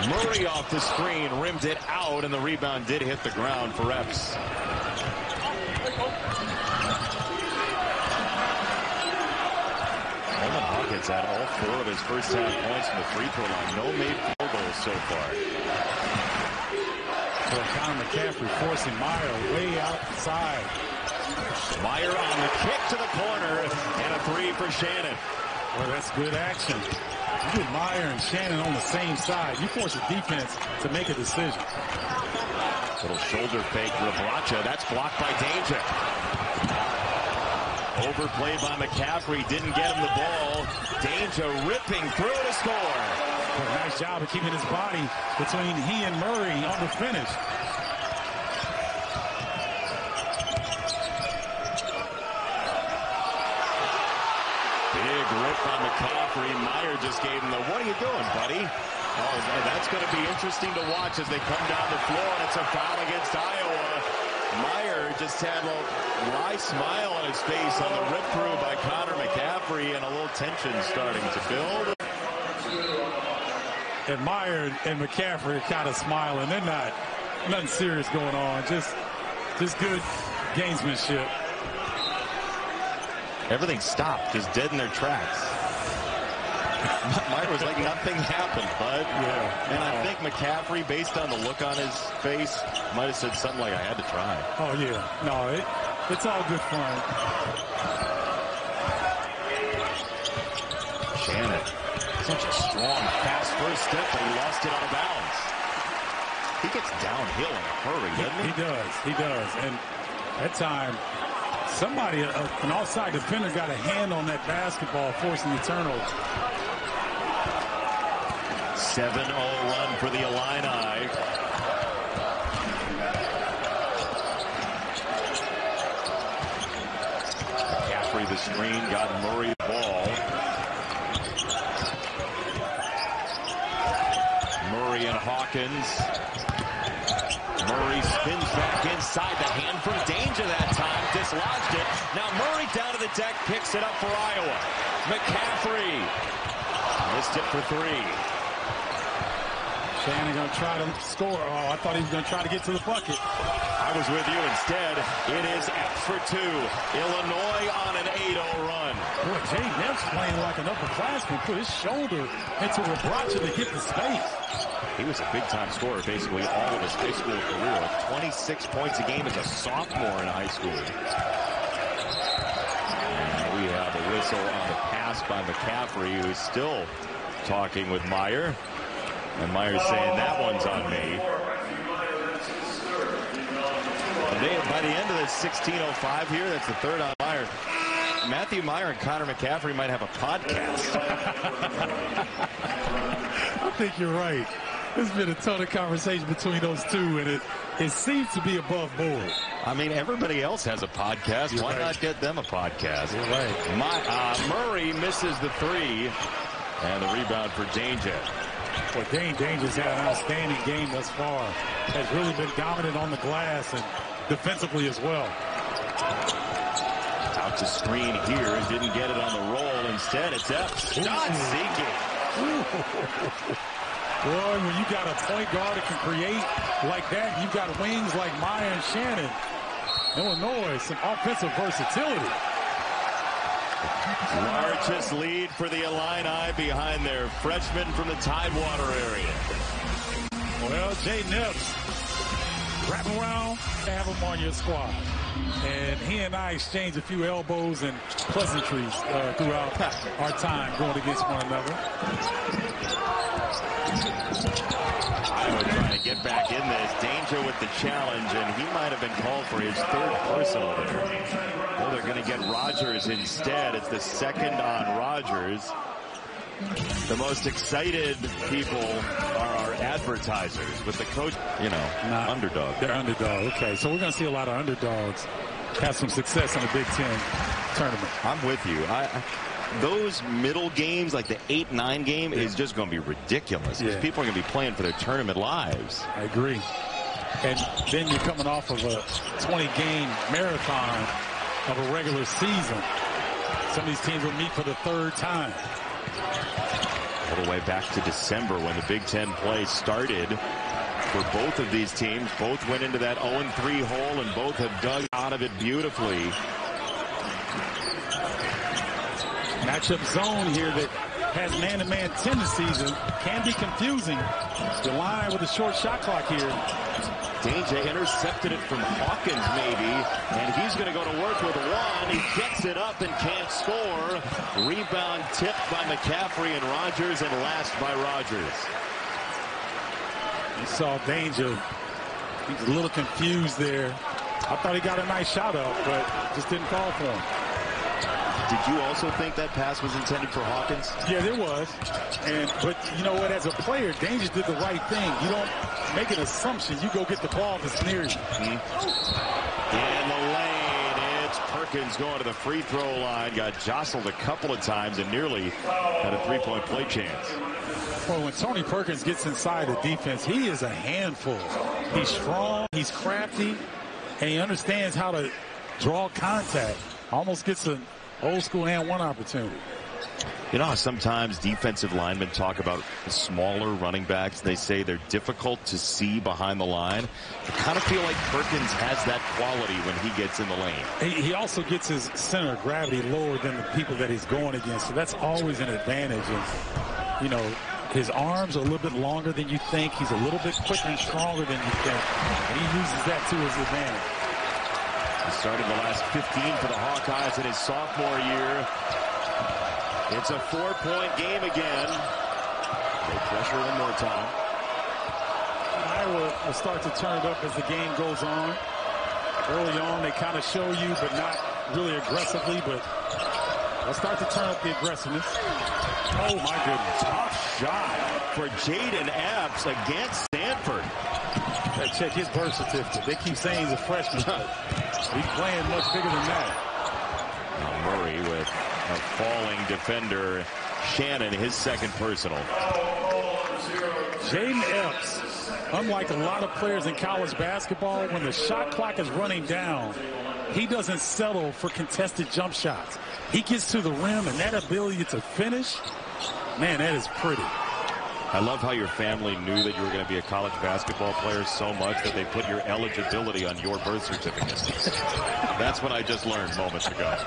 Murray off the screen, rimmed it out, and the rebound did hit the ground for Epps. Hawkins had all four of his first half points from the free throw line. No made field goals so far. So Connor McCaffery forcing Mayer way outside. Mayer on the kick to the corner and a three for Shannon. Well, that's good action. You get Mayer and Shannon on the same side. You force the defense to make a decision. Little shoulder fake, for Rebraca. That's blocked by Dainja. Overplayed by McCaffery. Didn't get him the ball. Dainja ripping through to score. Well, nice job of keeping his body between he and Murray on the finish. Big rip on McCaffery. Mayer just gave him the, what are you doing, buddy? Oh, that's going to be interesting to watch as they come down the floor, and it's a foul against Iowa. Mayer just had a wry smile on his face on the rip through by Connor McCaffery and a little tension starting to build. And Mayer and McCaffery are kind of smiling. They're not, nothing serious going on. Just, just good gamesmanship. Everything stopped, just dead in their tracks. Mayer was like nothing happened, bud. Yeah. And I oh. think McCaffery, based on the look on his face, might have said something like, I had to try. Oh, yeah. No, it, it's all good fun. Shannon, such a strong, fast first step, but he lost it out of bounds. He gets downhill in a hurry, doesn't he? He does. He does. And that time, somebody, a, an offside defender got a hand on that basketball, forcing the turnover. 7-0 run for the Illini. McCaffery the screen, got Murray the ball. Murray and Hawkins. Murray spins back inside. The hand from Dainja that time. Dislodged it. Now Murray down to the deck. Picks it up for Iowa. McCaffery. Missed it for three. Shannon going to try to score. Oh, I thought he was going to try to get to the bucket. I was with you instead. It is Epps for two. Illinois on an 8-0 run. Boy, Jayden Epps playing like an upperclassman. Put his shoulder into Rebraca to get the space. He was a big-time scorer basically all of his high school career. 26 points a game as a sophomore in high school. And we have a whistle on the pass by McCaffery, who's still talking with Mayer. And Mayer's saying, that one's on me. They, by the end of this 16.05 here, that's the third on Myers. Matthew Mayer and Connor McCaffery might have a podcast. I think you're right. There's been a ton of conversation between those two, and it, it seems to be above board. I mean, everybody else has a podcast. You're Why right. not get them a podcast? You're right. My, uh, Murray misses the three, and the rebound for Dainja. Well, Dain Dainja's had an outstanding game thus far. Has really been dominant on the glass and defensively as well. Out to screen here, didn't get it on the roll. Instead, it's up. Not seeking. Boy, when you got a point guard that can create like that, you've got wings like Mayer and Shannon. Illinois, some offensive versatility. Largest lead for the Illini behind their freshman from the Tidewater area. Well, Jayden Epps, wrapping around have him on your squad. And he and I exchanged a few elbows and pleasantries uh, throughout our time going against one another. Iowa trying to get back in this. Dainja with the challenge, and he might have been called for his third personal there. Well, they're going to get Rodgers instead. It's the second on Rodgers. The most excited people are our advertisers with the coach, you know, Nah. underdog. They're underdog. Okay, so we're going to see a lot of underdogs have some success in the Big Ten tournament. I'm with you. I, I those middle games, like the 8-9 game, is just going to be ridiculous because Yeah. people are going to be playing for their tournament lives. I agree. And then you're coming off of a 20-game marathon of a regular season. Some of these teams will meet for the third time. all the way back to December when the Big Ten play started for both of these teams. Both went into that 0-3 hole and both have dug out of it beautifully. Matchup zone here that has man-to-man -man tendencies and can be confusing. The line with a short shot clock here. Dainja intercepted it from Hawkins maybe, and he's going to go to work with one. He gets it up and can't score. Rebound tipped by McCaffery and Rodgers, and last by Rodgers. You saw Dainja. He's a little confused there. I thought he got a nice shot up, but just didn't fall for him. Did you also think that pass was intended for Hawkins? Yeah, there was. And but you know what? As a player, Dainja did the right thing. You don't make an assumption. You go get the ball that's near you. Mm -hmm. In the lane, it's Perkins going to the free throw line. Got jostled a couple of times and nearly had a three-point play chance. Well, when Tony Perkins gets inside the defense, he is a handful. He's strong, he's crafty, and he understands how to draw contact. Almost gets an old school and one opportunity. You know sometimes defensive linemen talk about smaller running backs. They say they're difficult to see behind the line. I kind of feel like Perkins has that quality when he gets in the lane. He, he also gets his center of gravity lower than the people that he's going against. So that's always an advantage. And, you know, his arms are a little bit longer than you think. He's a little bit quicker and stronger than you think. And he uses that to his advantage. He started the last 15 for the Hawkeyes in his sophomore year. It's a four-point game again. No pressure one more time. Iowa will start to turn it up as the game goes on. Early on, they kind of show you, but not really aggressively, but they'll start to turn up the aggressiveness. Oh, my goodness. Tough shot for Jayden Epps against Sandfort. check his birth certificate. They keep saying he's a freshman. He's playing much bigger than that. Now Murray with a falling defender. Shannon, his second personal. Jayden Epps, unlike a lot of players in college basketball, when the shot clock is running down, he doesn't settle for contested jump shots. He gets to the rim, and that ability to finish, man, that is pretty. I love how your family knew that you were going to be a college basketball player so much that they put your eligibility on your birth certificate. That's what I just learned moments ago.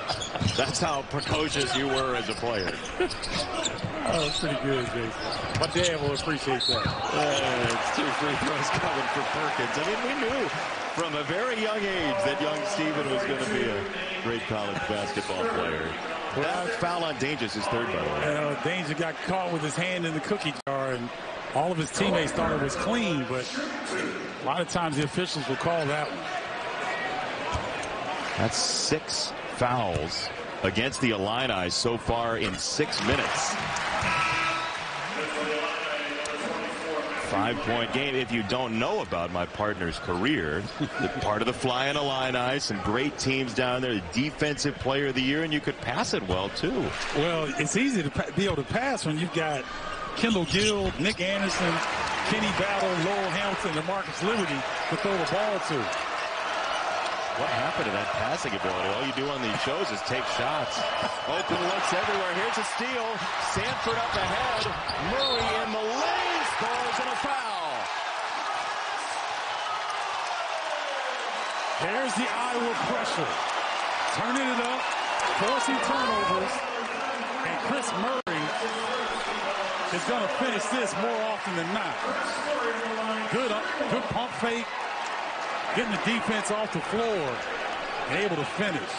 That's how precocious you were as a player. oh, that's pretty good, Jason. My dad will appreciate that. Uh, it's two free throws coming for Perkins. I mean, we knew from a very young age that young Stephen was going to be a great college basketball player. That foul on Dainja's his third, by the way. Uh, Dainja got caught with his hand in the cookie jar, and all of his teammates thought it was clean, but a lot of times the officials will call that one. That's six fouls against the Illini so far in six minutes. Five-point game. If you don't know about my partner's career, part of the Flying Illini, some great teams down there, the defensive player of the year, and you could pass it well, too. Well, it's easy to be able to pass when you've got Kendall Gill, Nick Anderson, Kenny Battle, Lowell Hamilton, and Marcus Liberty to throw the ball to. What happened to that passing ability? All you do on these shows is take shots. Open looks everywhere. Here's a steal. Sandfort up ahead. Murray in the lane a foul. There's the Iowa pressure. Turning it up, forcing turnovers. And Kris Murray is going to finish this more often than not. Good, up, good pump fake. Getting the defense off the floor and able to finish.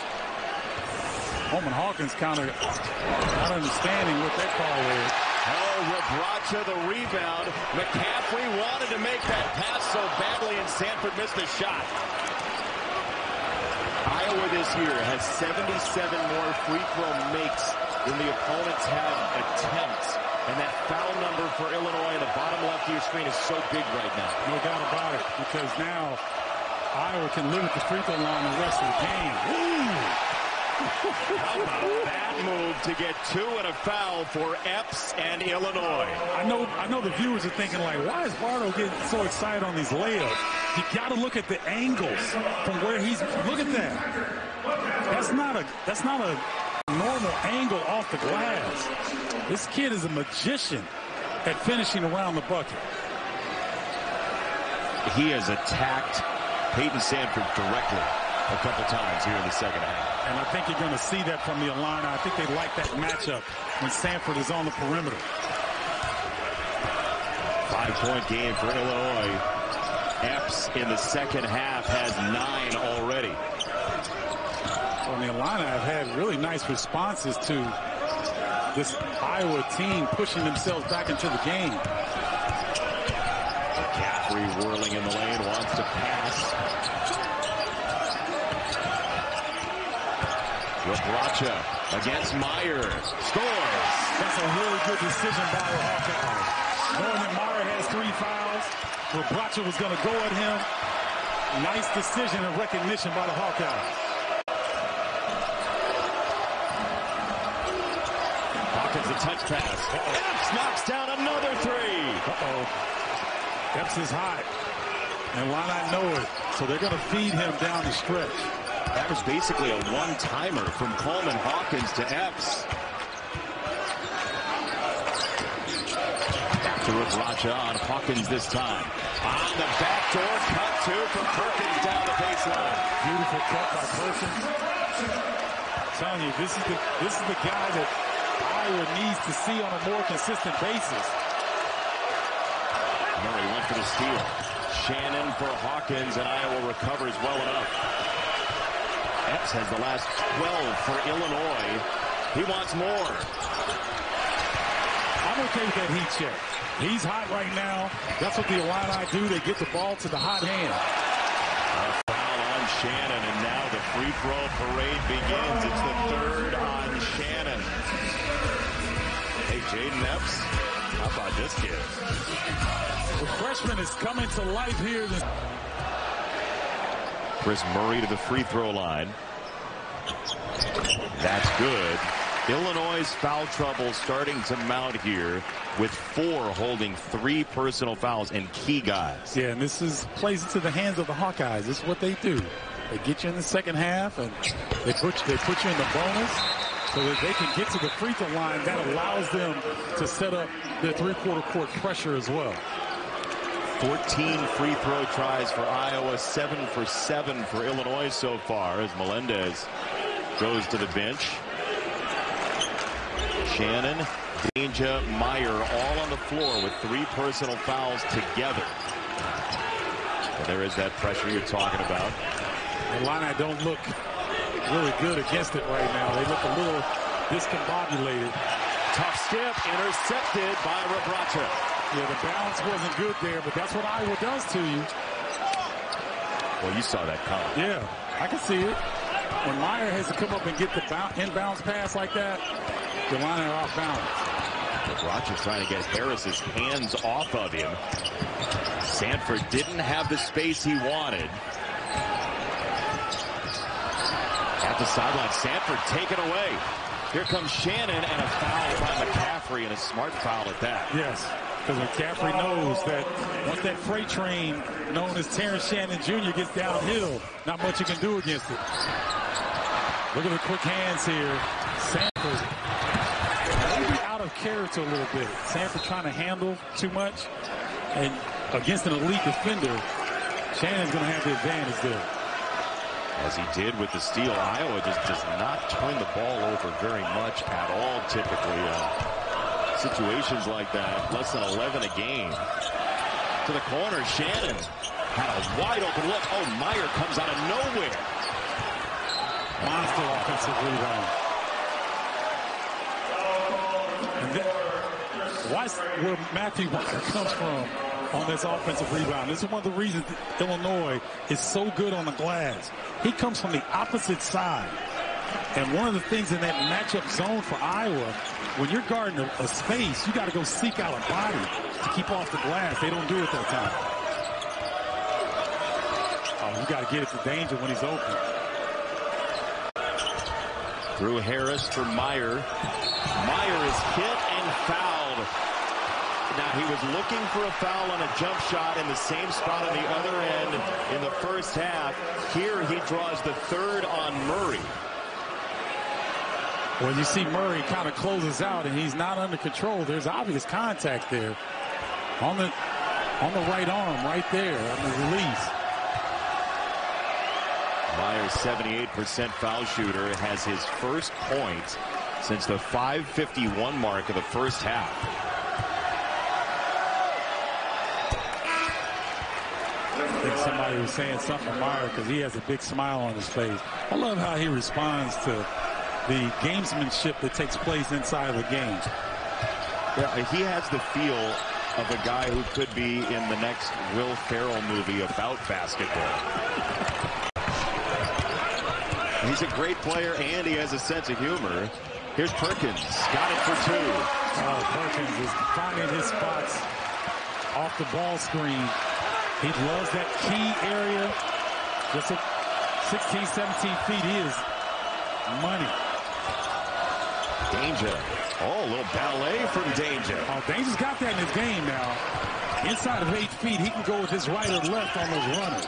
Coleman Hawkins kind of not understanding what that call is. Oh, Rebraca the rebound. McCaffery wanted to make that pass so badly, and Sandfort missed the shot. Iowa this year has 77 more free throw makes than the opponents have attempts. And that foul number for Illinois in the bottom left of your screen is so big right now. No doubt about it, because now Iowa can limit the free throw line the rest of the game. How about that move to get two and a foul for Epps and Illinois? I know I know the viewers are thinking like, why is Bardo getting so excited on these layups? You got to look at the angles from where he's. Look at that. That's not a that's not a normal normal angle off the glass. This kid is a magician at finishing around the bucket. He has attacked Payton Sandfort directly a couple times here in the second half. And I think you're going to see that from the Illini. I think they like that matchup when Sandfort is on the perimeter. Five-point game for Illinois. Epps in the second half has nine already. Well, the Illini have had really nice responses to this Iowa team pushing themselves back into the game. Caffrey whirling in the lane, wants to pass. Rebraca against Mayer. Scores. That's a really good decision by the Hawkeyes. Knowing that Mayer has three fouls, Rebraca was going to go at him. Nice decision and recognition by the Hawkeyes. Hawkins a touch pass. Epps knocks down another three. Uh-oh. Epps is hot. And why not know it? So they're going to feed him down the stretch. That was basically a one-timer from Coleman Hawkins to Epps. Back to Rebraca on Hawkins this time. On the back door, cut two from Perkins down the baseline. Beautiful cut by Perkins. I'm telling you, this is the this is the guy that Iowa needs to see on a more consistent basis. Murray went for the steal. Shannon for Hawkins, and Iowa recovers well enough. Epps has the last 12 for Illinois. He wants more. I'm okay with that heat check. He's hot right now. That's what the Illini do. They get the ball to the hot hand. A foul on Shannon, and now the free throw parade begins. It's the third on Shannon. Hey, Jayden Epps, how about this kid? The freshman is coming to life here. Kris Murray to the free throw line. That's good. Illinois' foul trouble starting to mount here with four holding three personal fouls and key guys. Yeah, and this is plays into the hands of the Hawkeyes. This is what they do. They get you in the second half and they put they put you in the bonus so that they can get to the free throw line. That allows them to set up their three-quarter court pressure as well. 14 free throw tries for Iowa, 7 for 7 for Illinois so far as Melendez goes to the bench. Shannon, Dainja, Mayer all on the floor with three personal fouls together. And there is that pressure you're talking about. Illini don't look really good against it right now. They look a little discombobulated. Tough skip, intercepted by Rebraca. Yeah, the balance wasn't good there, but that's what Iowa does to you. Well, you saw that coming. Yeah, I can see it. When Mayer has to come up and get the inbounds pass like that, the line are off balance. Rebraca trying to get Harris's hands off of him. Sandfort didn't have the space he wanted. At the sideline, Sandfort taken away. Here comes Shannon and a foul by McCaffery and a smart foul at that. Yes, because McCaffery knows that once that freight train known as Terrence Shannon Jr. gets downhill, not much you can do against it. Look at the quick hands here. Sandfort maybe out of character a little bit. Sandfort trying to handle too much. And against an elite defender, Shannon's going to have the advantage there. As he did with the steal, Iowa just does not turn the ball over very much at all typically. Uh, situations like that, less than 11 a game. To the corner, Shannon had a wide open look. Oh, Mayer comes out of nowhere. Monster offensive rebound. Watch where Matthew Mayer comes from on this offensive rebound. This is one of the reasons Illinois is so good on the glass. He comes from the opposite side. And one of the things in that matchup zone for Iowa, when you're guarding a, a space, you got to go seek out a body to keep off the glass. They don't do it that time. Oh, you got to get it to Dainja when he's open. Drew Harris for Mayer. Mayer is hit and fouled. Now, he was looking for a foul on a jump shot in the same spot on the other end in the first half. Here, he draws the third on Murray. When you see Murray kind of closes out and he's not under control, there's obvious contact there on the on the right arm, right there on the release. Mayer's, 78% foul shooter, has his first point since the 551 mark of the first half. I think somebody was saying something to Mayer because he has a big smile on his face. I love how he responds to the gamesmanship that takes place inside of the game. Yeah, he has the feel of a guy who could be in the next Will Ferrell movie about basketball. He's a great player and he has a sense of humor. Here's Perkins. Got it for two. Oh, Perkins is finding his spots off the ball screen. He loves that key area. Just at 16, 17 feet, he is money. Dainja. Oh, a little ballet from Dainja. Oh, Dainja's got that in his game now. Inside of eight feet, he can go with his right or left on those runners.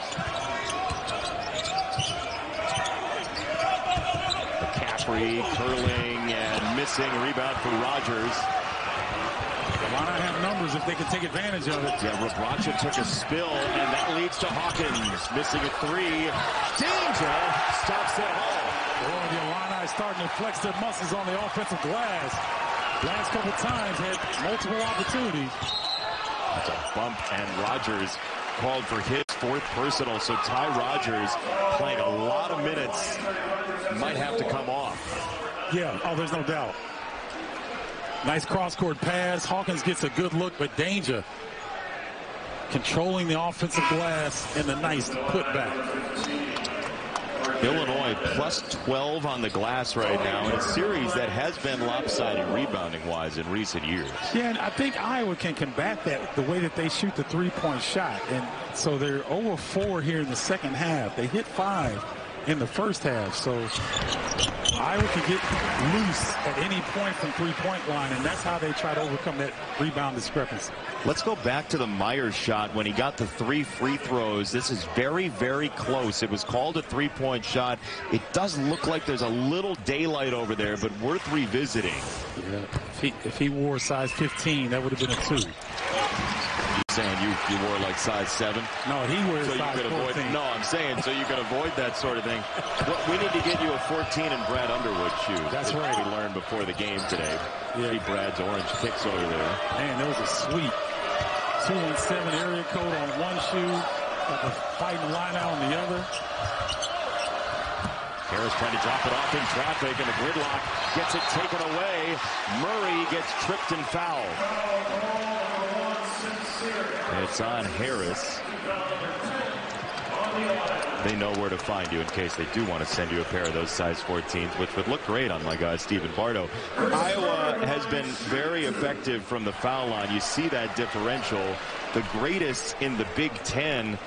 McCaffery curling and missing. Rebound for Rodgers. Why not have numbers if they can take advantage of it? Yeah, Rebraca took a spill, and that leads to Hawkins missing a three. Dainja stops it all. The starting to flex their muscles on the offensive glass. Last couple times had multiple opportunities. That's a bump, and Rodgers called for his fourth personal. So Ty Rodgers playing a lot of minutes might have to come off. Yeah, oh, there's no doubt. Nice cross-court pass. Hawkins gets a good look, but Dainja. Controlling the offensive glass and a nice putback. Illinois plus 12 on the glass right now in a series that has been lopsided rebounding-wise in recent years. Yeah, and I think Iowa can combat that the way that they shoot the three-point shot. And so they're over four here in the second half. They hit five in the first half. So Iowa can get loose at any point from three-point line, and that's how they try to overcome that rebound discrepancy. Let's go back to the Mayer's shot when he got the three free throws. This is very, very close. It was called a three-point shot. It does look like there's a little daylight over there, but worth revisiting. Yeah. If he, if he wore size 15, that would have been a two saying you, you wore like size 7? No, he wears so size you could avoid, No, I'm saying so you can avoid that sort of thing. Well, we need to get you a 14 in Brad Underwood shoe. That's right. We learned before the game today. Yeah. See Brad's orange kicks over there. Man, that was a sweet 217 area code on one shoe, got the fighting line out on the other. Harris trying to drop it off in traffic, and the gridlock gets it taken away. Murray gets tripped and fouled. Oh, It's on Harris. They know where to find you in case they do want to send you a pair of those size 14s, which would look great on my guy, Stephen Bardo. Iowa has been very effective from the foul line. You see that differential. The greatest in the Big Ten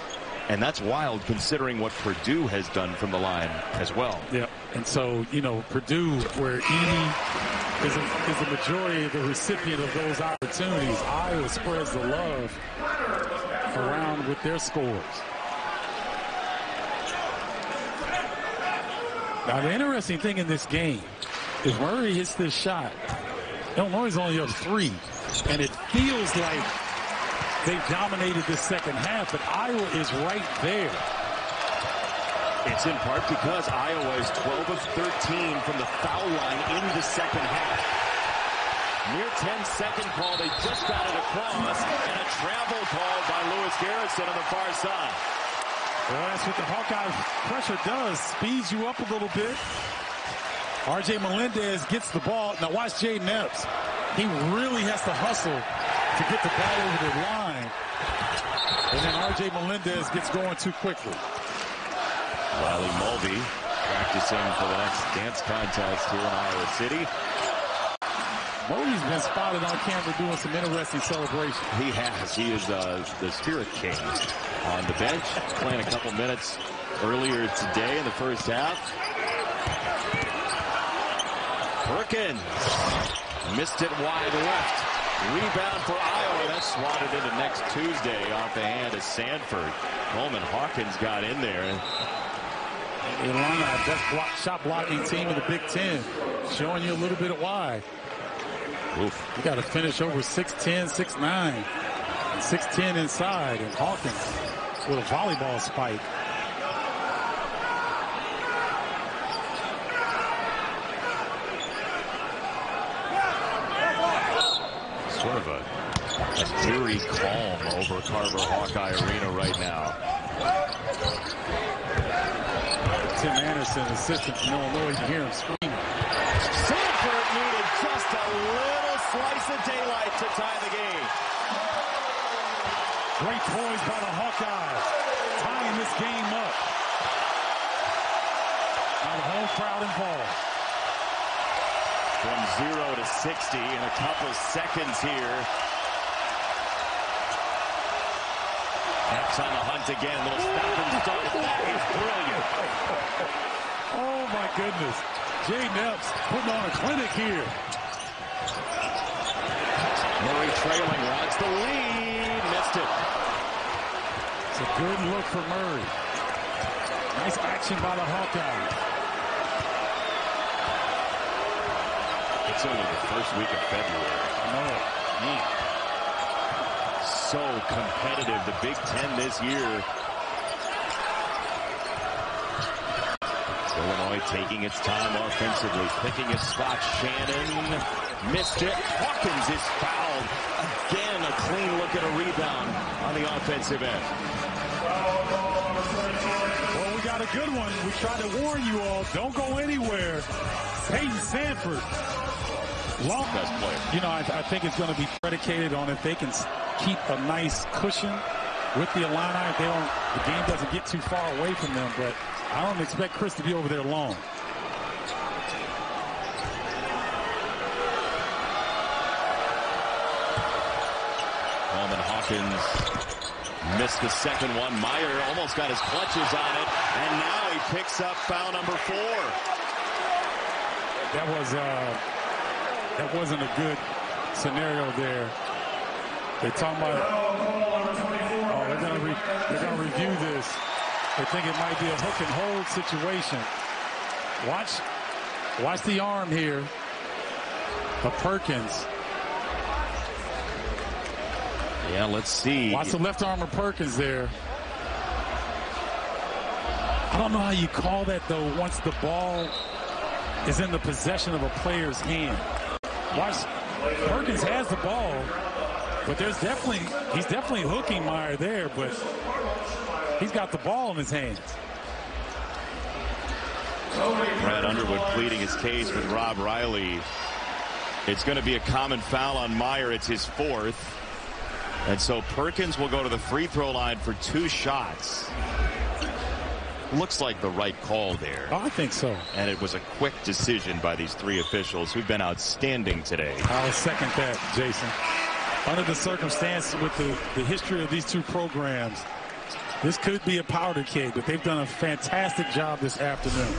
and that's wild considering what Purdue has done from the line as well. Yeah. And so, you know, Purdue, where Edey is a, is a majority of the recipient of those opportunities, Iowa spreads the love around with their scores. Now, the interesting thing in this game is Murray hits this shot. Illinois is only up three, and it feels like they dominated the second half, but Iowa is right there. It's in part because Iowa is 12 of 13 from the foul line in the second half. Near 10 second call, they just got it across, and a travel call by Lewis Garrison on the far side. Well, that's what the Hawkeye pressure does, speeds you up a little bit. RJ Melendez gets the ball. Now watch Jayden Epps. He really has to hustle to get the ball over the line. And then RJ Melendez gets going too quickly. Riley Mulvey practicing for the next dance contest here in Iowa City. Mulvey's been spotted on camera doing some interesting celebrations. He has. He is uh, the Spirit King on the bench, playing a couple minutes earlier today in the first half. Perkins missed it wide left. Rebound for Iowa. That's swatted into next Tuesday off the hand of Sandfort. Coleman Hawkins got in there. Illini, best block, shot blocking team in the Big Ten, showing you a little bit of why. Oof. You got to finish over 6'10", 6'9", and 6'10 inside, and Hawkins with a volleyball spike. Sort of a, a eerie calm over Carver Hawkeye Arena right now. Tim Anderson, assistant from Illinois, you can hear him screaming. Sandfort needed just a little slice of daylight to tie the game. Great poise by the Hawkeyes, tying this game up. Now the whole crowd involved. From zero to 60 in a couple seconds here. Epps on the hunt again. Little stop and start. That is brilliant. Oh, my goodness. Jay Epps putting on a clinic here. Murray trailing, wants the lead. Missed it. It's a good look for Murray. Nice action by the Hawkeyes. It's only the first week of February. I know. Man. So competitive. The Big Ten this year. Illinois taking its time offensively, picking a spot. Shannon missed it. Hawkins is fouled. Again, a clean look at a rebound on the offensive end. Well, we got a good one. We tried to warn you all. Don't go anywhere. Payton Sandfort. Long, best player. You know, I, I think it's going to be predicated on if they can keep a nice cushion with the Illini. They don't, the game doesn't get too far away from them. But I don't expect Kris to be over there long. Coleman Hawkins missed the second one. Mayer almost got his clutches on it, and now he picks up foul number four. That was uh, that wasn't a good scenario there. They're talking about oh they're gonna re, they're gonna review this. They think it might be a hook and hold situation. Watch watch the arm here of Perkins. Yeah, let's see. Watch the left arm of Perkins there. I don't know how you call that though once the ball is in the possession of a player's hand. Watch, Perkins has the ball, but there's definitely, he's definitely hooking Mayer there, but he's got the ball in his hands. Brad Underwood pleading his case with Rob Riley. It's going to be a common foul on Mayer. It's his fourth. And so Perkins will go to the free throw line for two shots. Looks like the right call there. Oh, I think so. And it was a quick decision by these three officials who've been outstanding today. I'll second that, Jason. Under the circumstances with the, the history of these two programs, this could be a powder keg, but they've done a fantastic job this afternoon.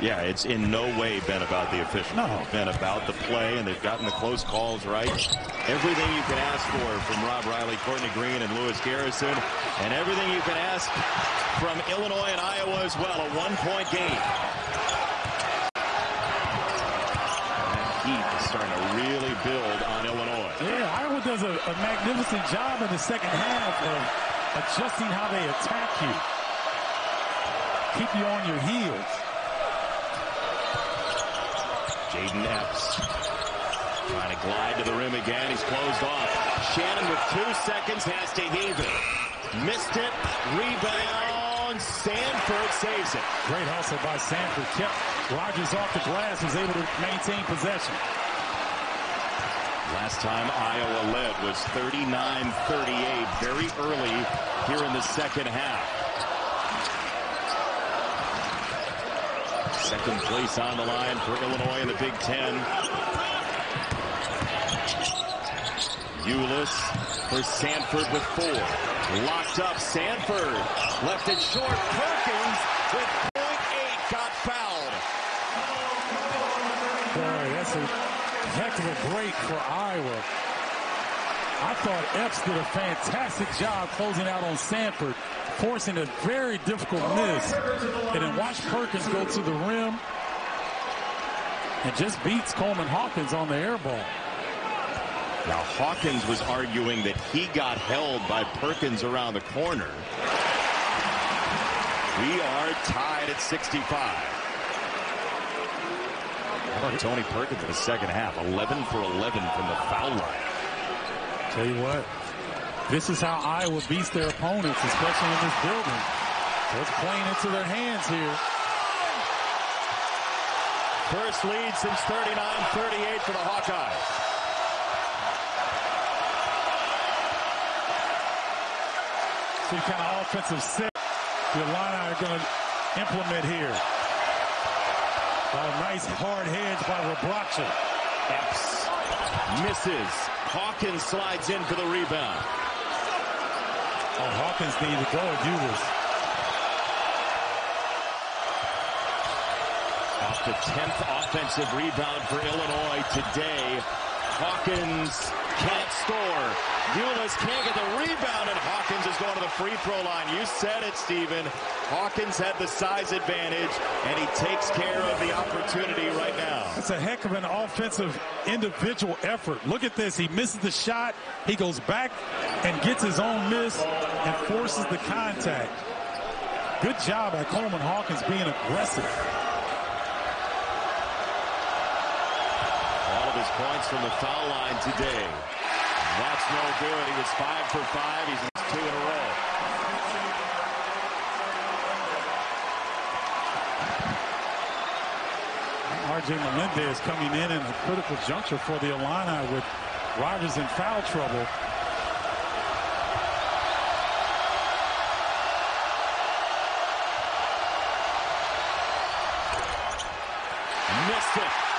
Yeah, it's in no way been about the officials. No. It's been about the play, and they've gotten the close calls right. Everything you can ask for from Rob Riley, Courtney Green, and Lewis Garrison, and everything you can ask from Illinois and Iowa as well. A one-point game. That heat is starting to really build on Illinois. Yeah, Iowa does a, a magnificent job in the second half of adjusting how they attack you. Keep you on your heels. Jayden Epps trying to glide to the rim again. He's closed off. Shannon with two seconds has to heave it. Missed it. Rebound. Sandfort saves it. Great hustle by Sandfort. Kept Rodgers off the glass. Was able to maintain possession. Last time Iowa led was 39-38 very early here in the second half. Second place on the line for Illinois in the Big Ten. Ulis for Sandfort with four. Locked up Sandfort. Left it short. Perkins with .8 got fouled. Boy, that's a heck of a break for Iowa. I thought Epps did a fantastic job closing out on Sandfort, forcing a very difficult miss. And then watch Perkins go to the rim and just beats Coleman Hawkins on the air ball. Now Hawkins was arguing that he got held by Perkins around the corner. We are tied at 65. Tony Perkins in the second half? 11 for 11 from the foul line. Tell you what, this is how Iowa beats their opponents, especially in this building. So it's playing into their hands here. First lead since 39-38 for the Hawkeyes. See kind of offensive set the Illini are going to implement here. A nice hard hedge by Rebraca. Epps misses. Hawkins slides in for the rebound. Oh, Hawkins needs to go and do this. Off the 10th offensive rebound for Illinois today. Hawkins can't score. Ulis can't get the rebound, and Hawkins is going to the free throw line. You said it, Stephen. Hawkins had the size advantage, and he takes care of the opportunity right now. It's a heck of an offensive individual effort. Look at this. He misses the shot. He goes back and gets his own miss and forces the contact. Good job by Coleman Hawkins being aggressive. His points from the foul line today. That's no good. He was five for five. He's two in a row. R.J. Melendez coming in in a critical juncture for the Illini with Rodgers in foul trouble. Missed it.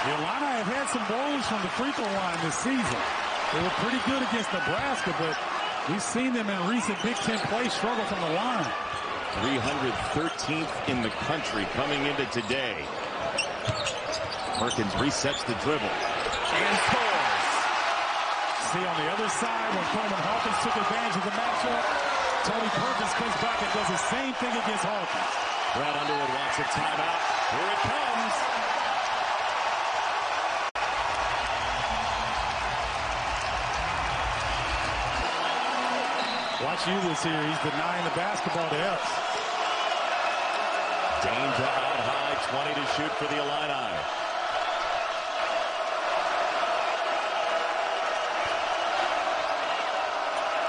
The Illini have had some blows from the free throw line this season. They were pretty good against Nebraska, but we've seen them in recent Big Ten play struggle from the line. 313th in the country coming into today. Perkins resets the dribble and scores. See on the other side when Coleman Hawkins took advantage of the matchup, Tony Perkins comes back and does the same thing against Hawkins. Brad Underwood wants a timeout. Here it comes. Watch Ulis here. He's denying the basketball to Epps. Dainja out high, 20 to shoot for the Illini.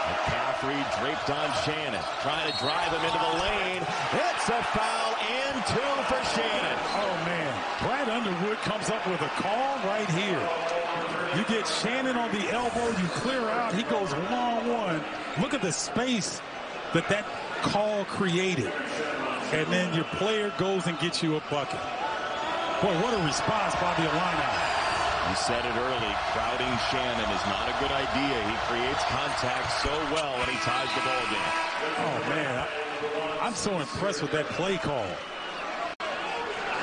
McCaffery draped on Shannon, trying to drive him into the lane. It's a foul and two for Shannon. Oh, man. Brad Underwood comes up with a call right here. You get Shannon on the elbow, you clear out, he goes one-on-one. Look at the space that that call created. And then your player goes and gets you a bucket. Boy, what a response by the Illini. You said it early, crowding Shannon is not a good idea. He creates contact so well when he ties the ball game. Oh, man. I, I'm so impressed with that play call.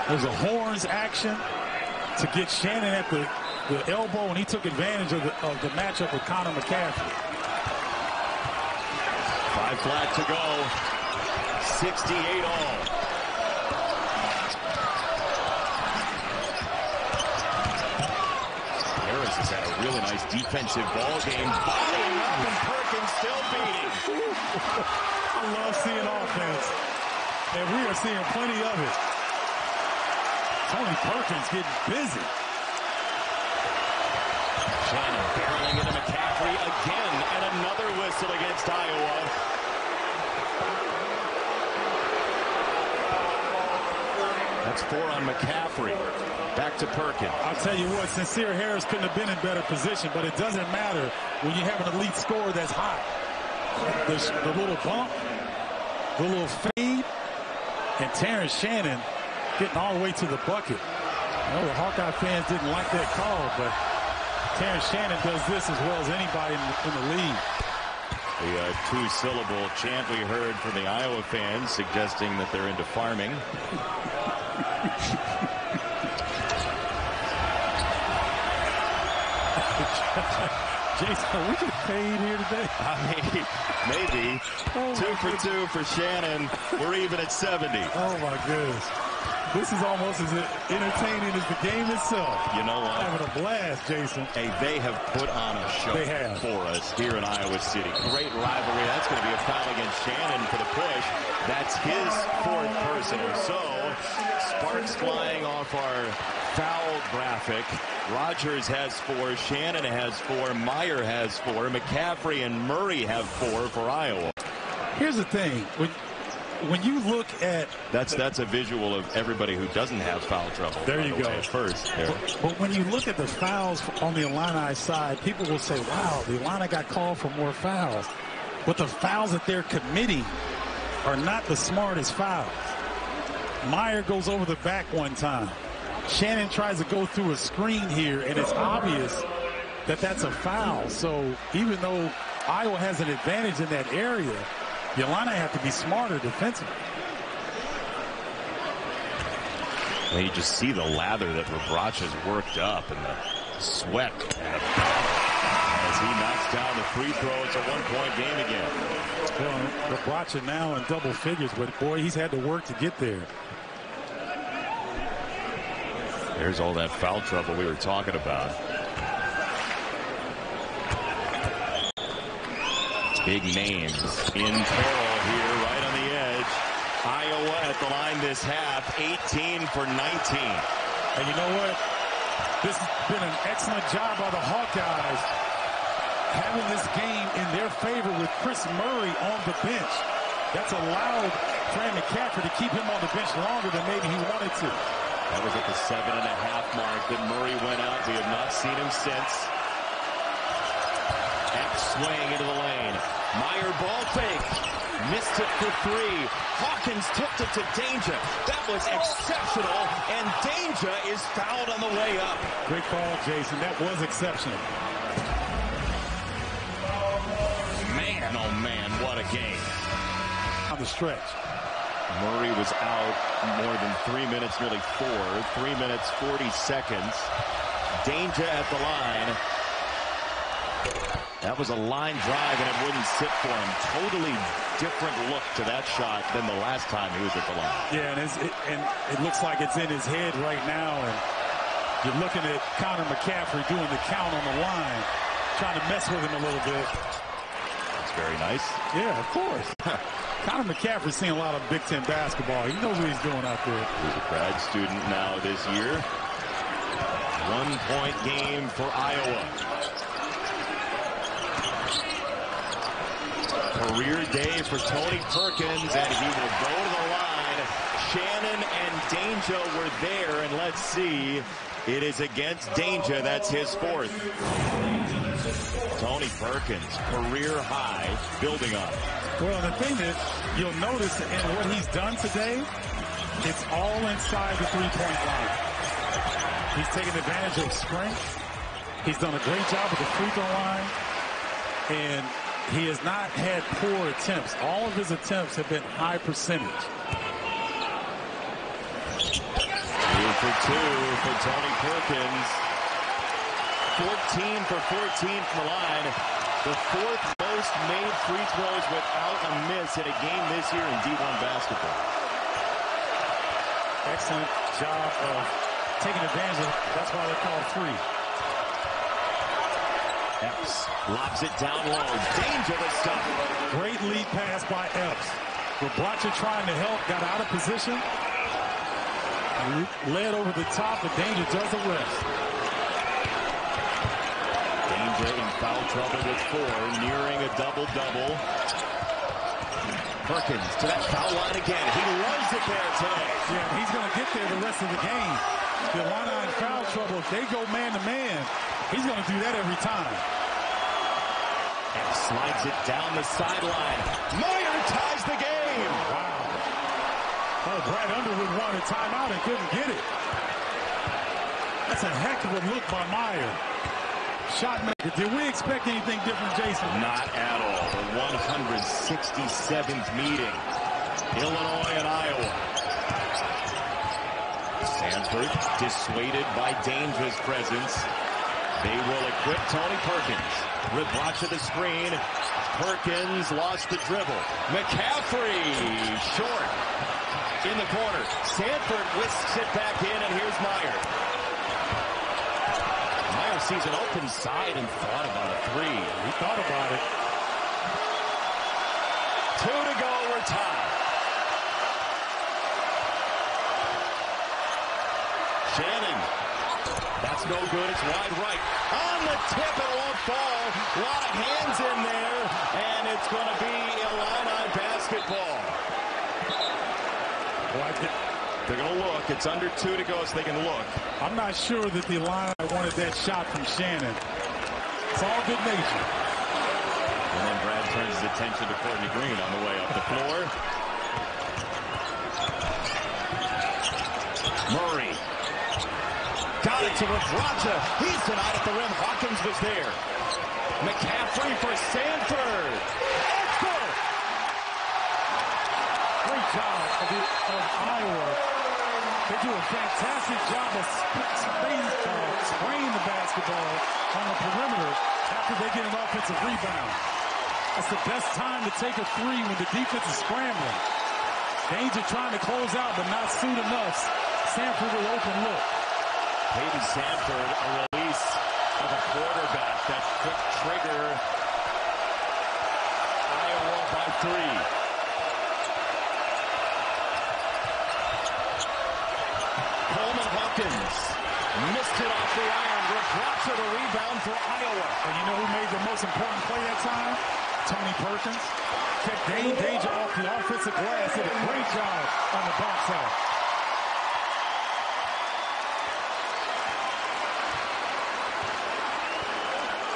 There's a horns action to get Shannon at the, the elbow, and he took advantage of the, of the matchup with Connor McCaffery. Five flat to go. 68 all. Harris has had a really nice defensive ball game. Volleying up and Perkins still beating. I love seeing offense. And we are seeing plenty of it. Tony Perkins getting busy. Shannon barreling into Again, and another whistle against Iowa. That's four on McCaffery. Back to Perkins. I'll tell you what, Sencire Harris couldn't have been in better position, but it doesn't matter when you have an elite scorer that's hot. The, the little bump, the little fade, and Terrence Shannon getting all the way to the bucket. I know the Hawkeye fans didn't like that call, but Terrence Shannon does this as well as anybody in the, in the league. The uh, two-syllable chant we heard from the Iowa fans suggesting that they're into farming. Jason, are we get paid here today? I mean, maybe. Oh two for goodness. two for Shannon. We're even at 70. Oh, my goodness. This is almost as entertaining as the game itself. You know what? Having a blast, Jason. Hey, they have put on a show for us here in Iowa City. Great rivalry. That's going to be a foul against Shannon for the push. That's his fourth personal. So, sparks flying off our foul graphic. Rodgers has four. Shannon has four. Mayer has four. McCaffery and Murray have four for Iowa. Here's the thing. When when you look at that's that's a visual of everybody who doesn't have foul trouble. There you go. First, but, but, when you look at the fouls on the Illini side, people will say, "Wow, the Illini got called for more fouls," but the fouls that they're committing are not the smartest fouls. Mayer goes over the back one time. Shannon tries to go through a screen here, and it's obvious that that's a foul. So even though Iowa has an advantage in that area, the Illini have to be smarter defensively. Well, you just see the lather that Rebraca's worked up and the sweat and the as he knocks down the free throw. It's a one-point game again. Well, Rebraca now in double figures, but boy, he's had to work to get there. There's all that foul trouble we were talking about. Big names in peril here right on the edge. Iowa at the line this half, 18 for 19. And you know what? This has been an excellent job by the Hawkeyes having this game in their favor with Kris Murray on the bench. That's allowed Fran McCaffery to keep him on the bench longer than maybe he wanted to. That was at the seven and a half mark that Murray went out. We have not seen him since. Swing into the lane. Mayer ball fake. Missed it for three. Hawkins tipped it to Dainja. That was exceptional, and Dainja is fouled on the way up. Great call, Jason. That was exceptional. Man, oh man, what a game. On the stretch. Murray was out more than three minutes, nearly four. Three minutes, 40 seconds. Dainja at the line. That was a line drive, and it wouldn't sit for him. Totally different look to that shot than the last time he was at the line. Yeah, and, it, and it looks like it's in his head right now. And you're looking at Connor McCaffery doing the count on the line, trying to mess with him a little bit. That's very nice. Yeah, of course. Connor McCaffery's seen a lot of Big Ten basketball. He knows what he's doing out there. He's a grad student now this year. One-point game for Iowa. Career day for Tony Perkins, and he will go to the line. Shannon and Dainja were there, and let's see. It is against Dainja. That's his fourth. Tony Perkins, career high, building up. Well, the thing is, you'll notice in what he's done today, it's all inside the three-point line. He's taken advantage of strength. He's done a great job with the free throw line. And he has not had poor attempts. All of his attempts have been high percentage. Two for two for Tony Perkins. 14 for 14 from the line. The fourth most made free throws without a miss in a game this year in D1 basketball. Excellent job of taking advantage of That's why they call three. Epps lobs it down low. Dangerous stuff. Great lead pass by Epps. Rebraca trying to help, got out of position. Led over the top, but Dainja does the rest. Dainja in foul trouble with four, nearing a double-double. Perkins to that foul line again. He loves it there today. Yeah, he's going to get there the rest of the game. The line in foul trouble, if they go man-to-man, -man, He's going to do that every time. And slides it down the sideline. Mayer ties the game. Wow. Oh, Brad Underwood wanted timeout and couldn't get it. That's a heck of a look by Mayer. Shot maker. Did we expect anything different, Jason? Not at all. The 167th meeting. Illinois and Iowa. Sandfort dissuaded by Dainja's presence. They will equip Tony Perkins. Rebraca the screen. Perkins lost the dribble. McCaffery short in the corner. Sandfort whisks it back in, and here's Mayer. Mayer sees an open side and thought about a three. He thought about it. Two to go, we're tied. Shannon. That's no good. It's wide right. On the tip, it won't fall. A lot of hands in there, and it's going to be Illini basketball. They're going to look. It's under two to go, so they can look. I'm not sure that the Illini wanted that shot from Shannon. It's all good nature. And then Brad turns his attention to Courtney Green on the way up the floor. Murray. Got it to Rebraca. He's denied at the rim. Hawkins was there. McCaffery for Sandfort. Great job of, the, of Iowa. They do a fantastic job of uh, spraying the basketball on the perimeter after they get an offensive rebound. That's the best time to take a three when the defense is scrambling. Dainja trying to close out, but not soon enough. Sandfort will open look. Payton Sandfort, a release of a quarterback that could trigger Iowa by three. Coleman Hawkins missed it off the iron. Rebraca the rebound for Iowa. And you know who made the most important play that time? Tony Perkins. Kept Dain Dainja off the offensive glass. Did a great job on the backside.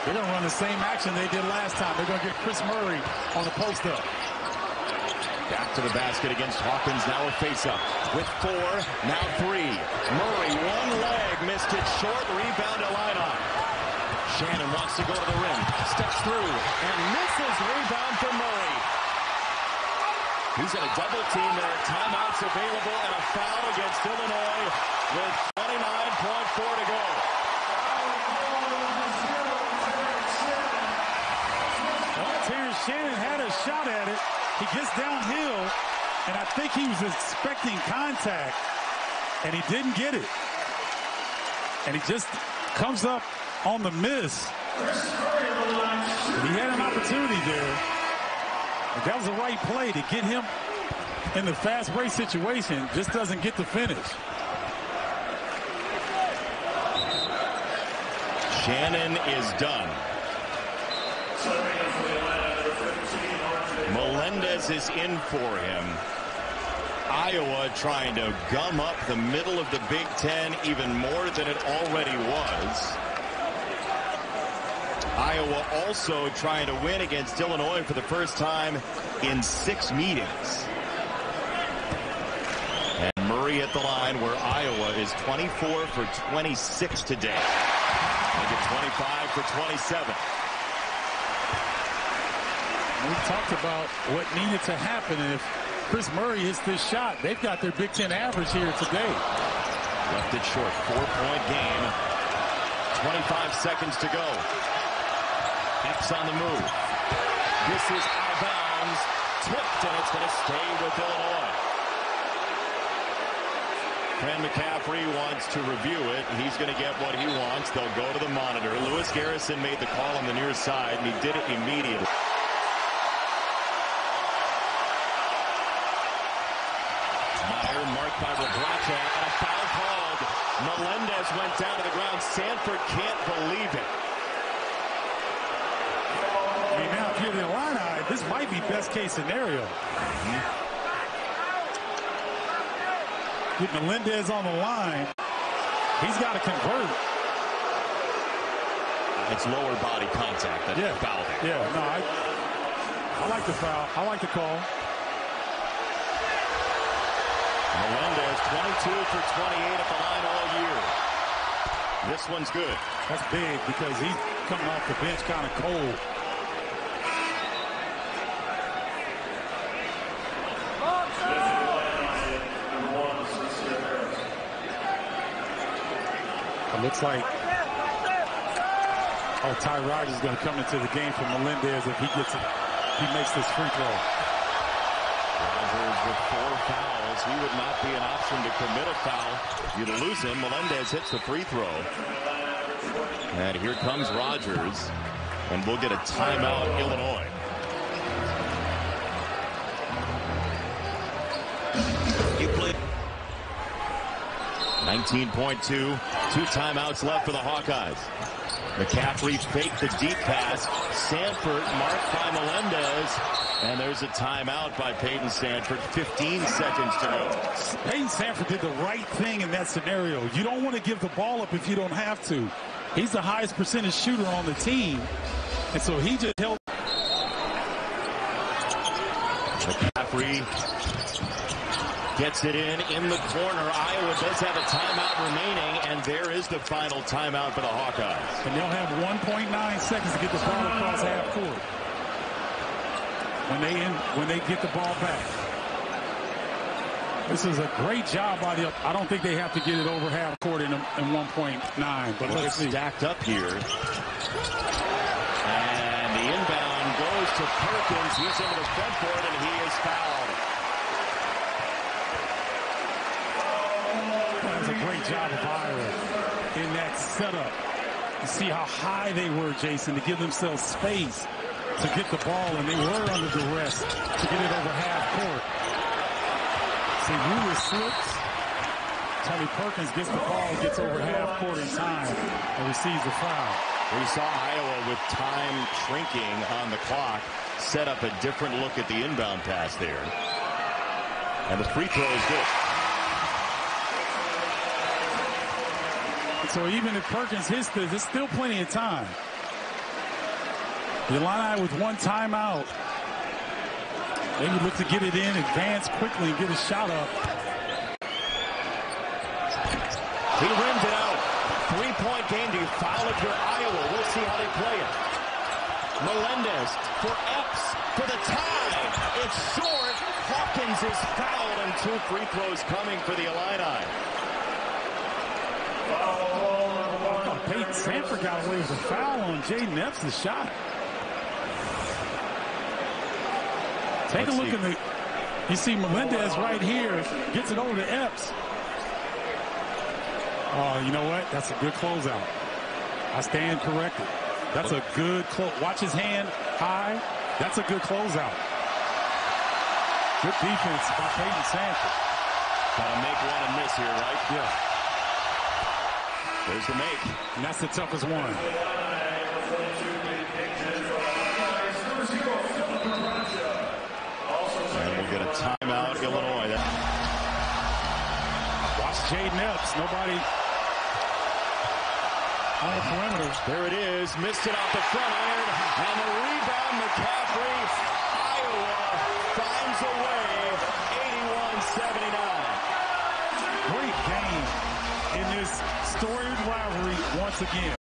They're going to run the same action they did last time. They're going to get Kris Murray on the post up. Back to the basket against Hawkins. Now a face up with four. Now three. Murray, one leg, missed it short. Rebound to Illini. Shannon wants to go to the rim. Steps through and misses. Rebound for Murray. He's in a double team there. are Timeouts available and a foul against Illinois with 29.4 to go. Shannon had a shot at it. He gets downhill, and I think he was expecting contact, and he didn't get it. And he just comes up on the miss. And he had an opportunity there. That was the right play to get him in the fast break situation. Just doesn't get the finish. Shannon is done. Melendez is in for him. Iowa trying to gum up the middle of the Big Ten even more than it already was. Iowa also trying to win against Illinois for the first time in six meetings. And Murray at the line where Iowa is 24 for 26 today. Make it 25 for 27. We talked about what needed to happen, and if Kris Murray hits this shot, they've got their Big Ten average here today. Left it short, four-point game. 25 seconds to go. Epps on the move. This is out of bounds. Tipped, and it's going to stay with Illinois. Fran McCaffery wants to review it. He's going to get what he wants. They'll go to the monitor. Lewis Garrison made the call on the near side, and he did it immediately. Mayer marked by Rebraca, and a foul called. Melendez went down to the ground. Can't believe it. I mean, now if you're the Illini, this might be best case scenario. With Melendez on the line, he's got to convert. It's lower body contact. That's Yeah. foul there. Yeah, no, I, I like the foul. I like the call. Melendez, 22 for 28 at the line all year. This one's good. That's big because he's coming off the bench kind of cold. It looks like Oh, Ty Rodgers is going to come into the game for Melendez if he gets it. He makes this free throw. Rodgers with four fouls. He would not be an option to commit a foul. You'd lose him. Melendez hits the free throw. And here comes Rodgers. And we'll get a timeout, Illinois. You play 19.2. Two timeouts left for the Hawkeyes. McCaffery faked the deep pass. Sandfort marked by Melendez. And there's a timeout by Payton Sandfort. 15 seconds to go. Payton Sandfort did the right thing in that scenario. You don't want to give the ball up if you don't have to. He's the highest percentage shooter on the team. And so he just held. McCaffery gets it in in the corner. Iowa does have a timeout remaining, and there is the final timeout for the Hawkeyes. And they'll have 1.9 seconds to get the ball across half court when they in, when they get the ball back. This is a great job by the. I don't think they have to get it over half court in, in 1.9, but well, let's see. Stacked up here. And the inbound goes to Perkins. He's into the front court, and he is fouled. That's a great job of Iowa in that setup. You see how high they were, Jason, to give themselves space to get the ball, and they were under duress to get it over half court. See, Lewis slips. Tony Perkins gets the ball, gets over half court in time, and receives the foul. We saw Iowa with time shrinking on the clock set up a different look at the inbound pass there. And the free throw is good. So even if Perkins hits this, there's still plenty of time. The Illini with one timeout. Maybe look to get it in, advance quickly, and get a shot up. He rimmed it out. Three-point game. Do you foul if you're Iowa? We'll see how they play it. Melendez for Epps for the tie. It's short. Hawkins is fouled, and two free throws coming for the Illini. Oh, Payton Sandfort got away with a foul on Jayden Epps' the shot. Take Let's a look see. at the. You see Melendez right here gets it over to Epps. Oh, you know what? That's a good closeout. I stand corrected. That's a good close. Watch his hand high. That's a good closeout. Good defense by Payton Sandfort. Gotta make one and miss here, right? Yeah, There's the make. and that's the toughest one. And we'll get a timeout, Illinois. Watch Jayden Epps. Nobody on the perimeter. There it is. Missed it off the front iron. And the rebound, McCaffery. Iowa finds a way. 81-79. In this storied rivalry once again.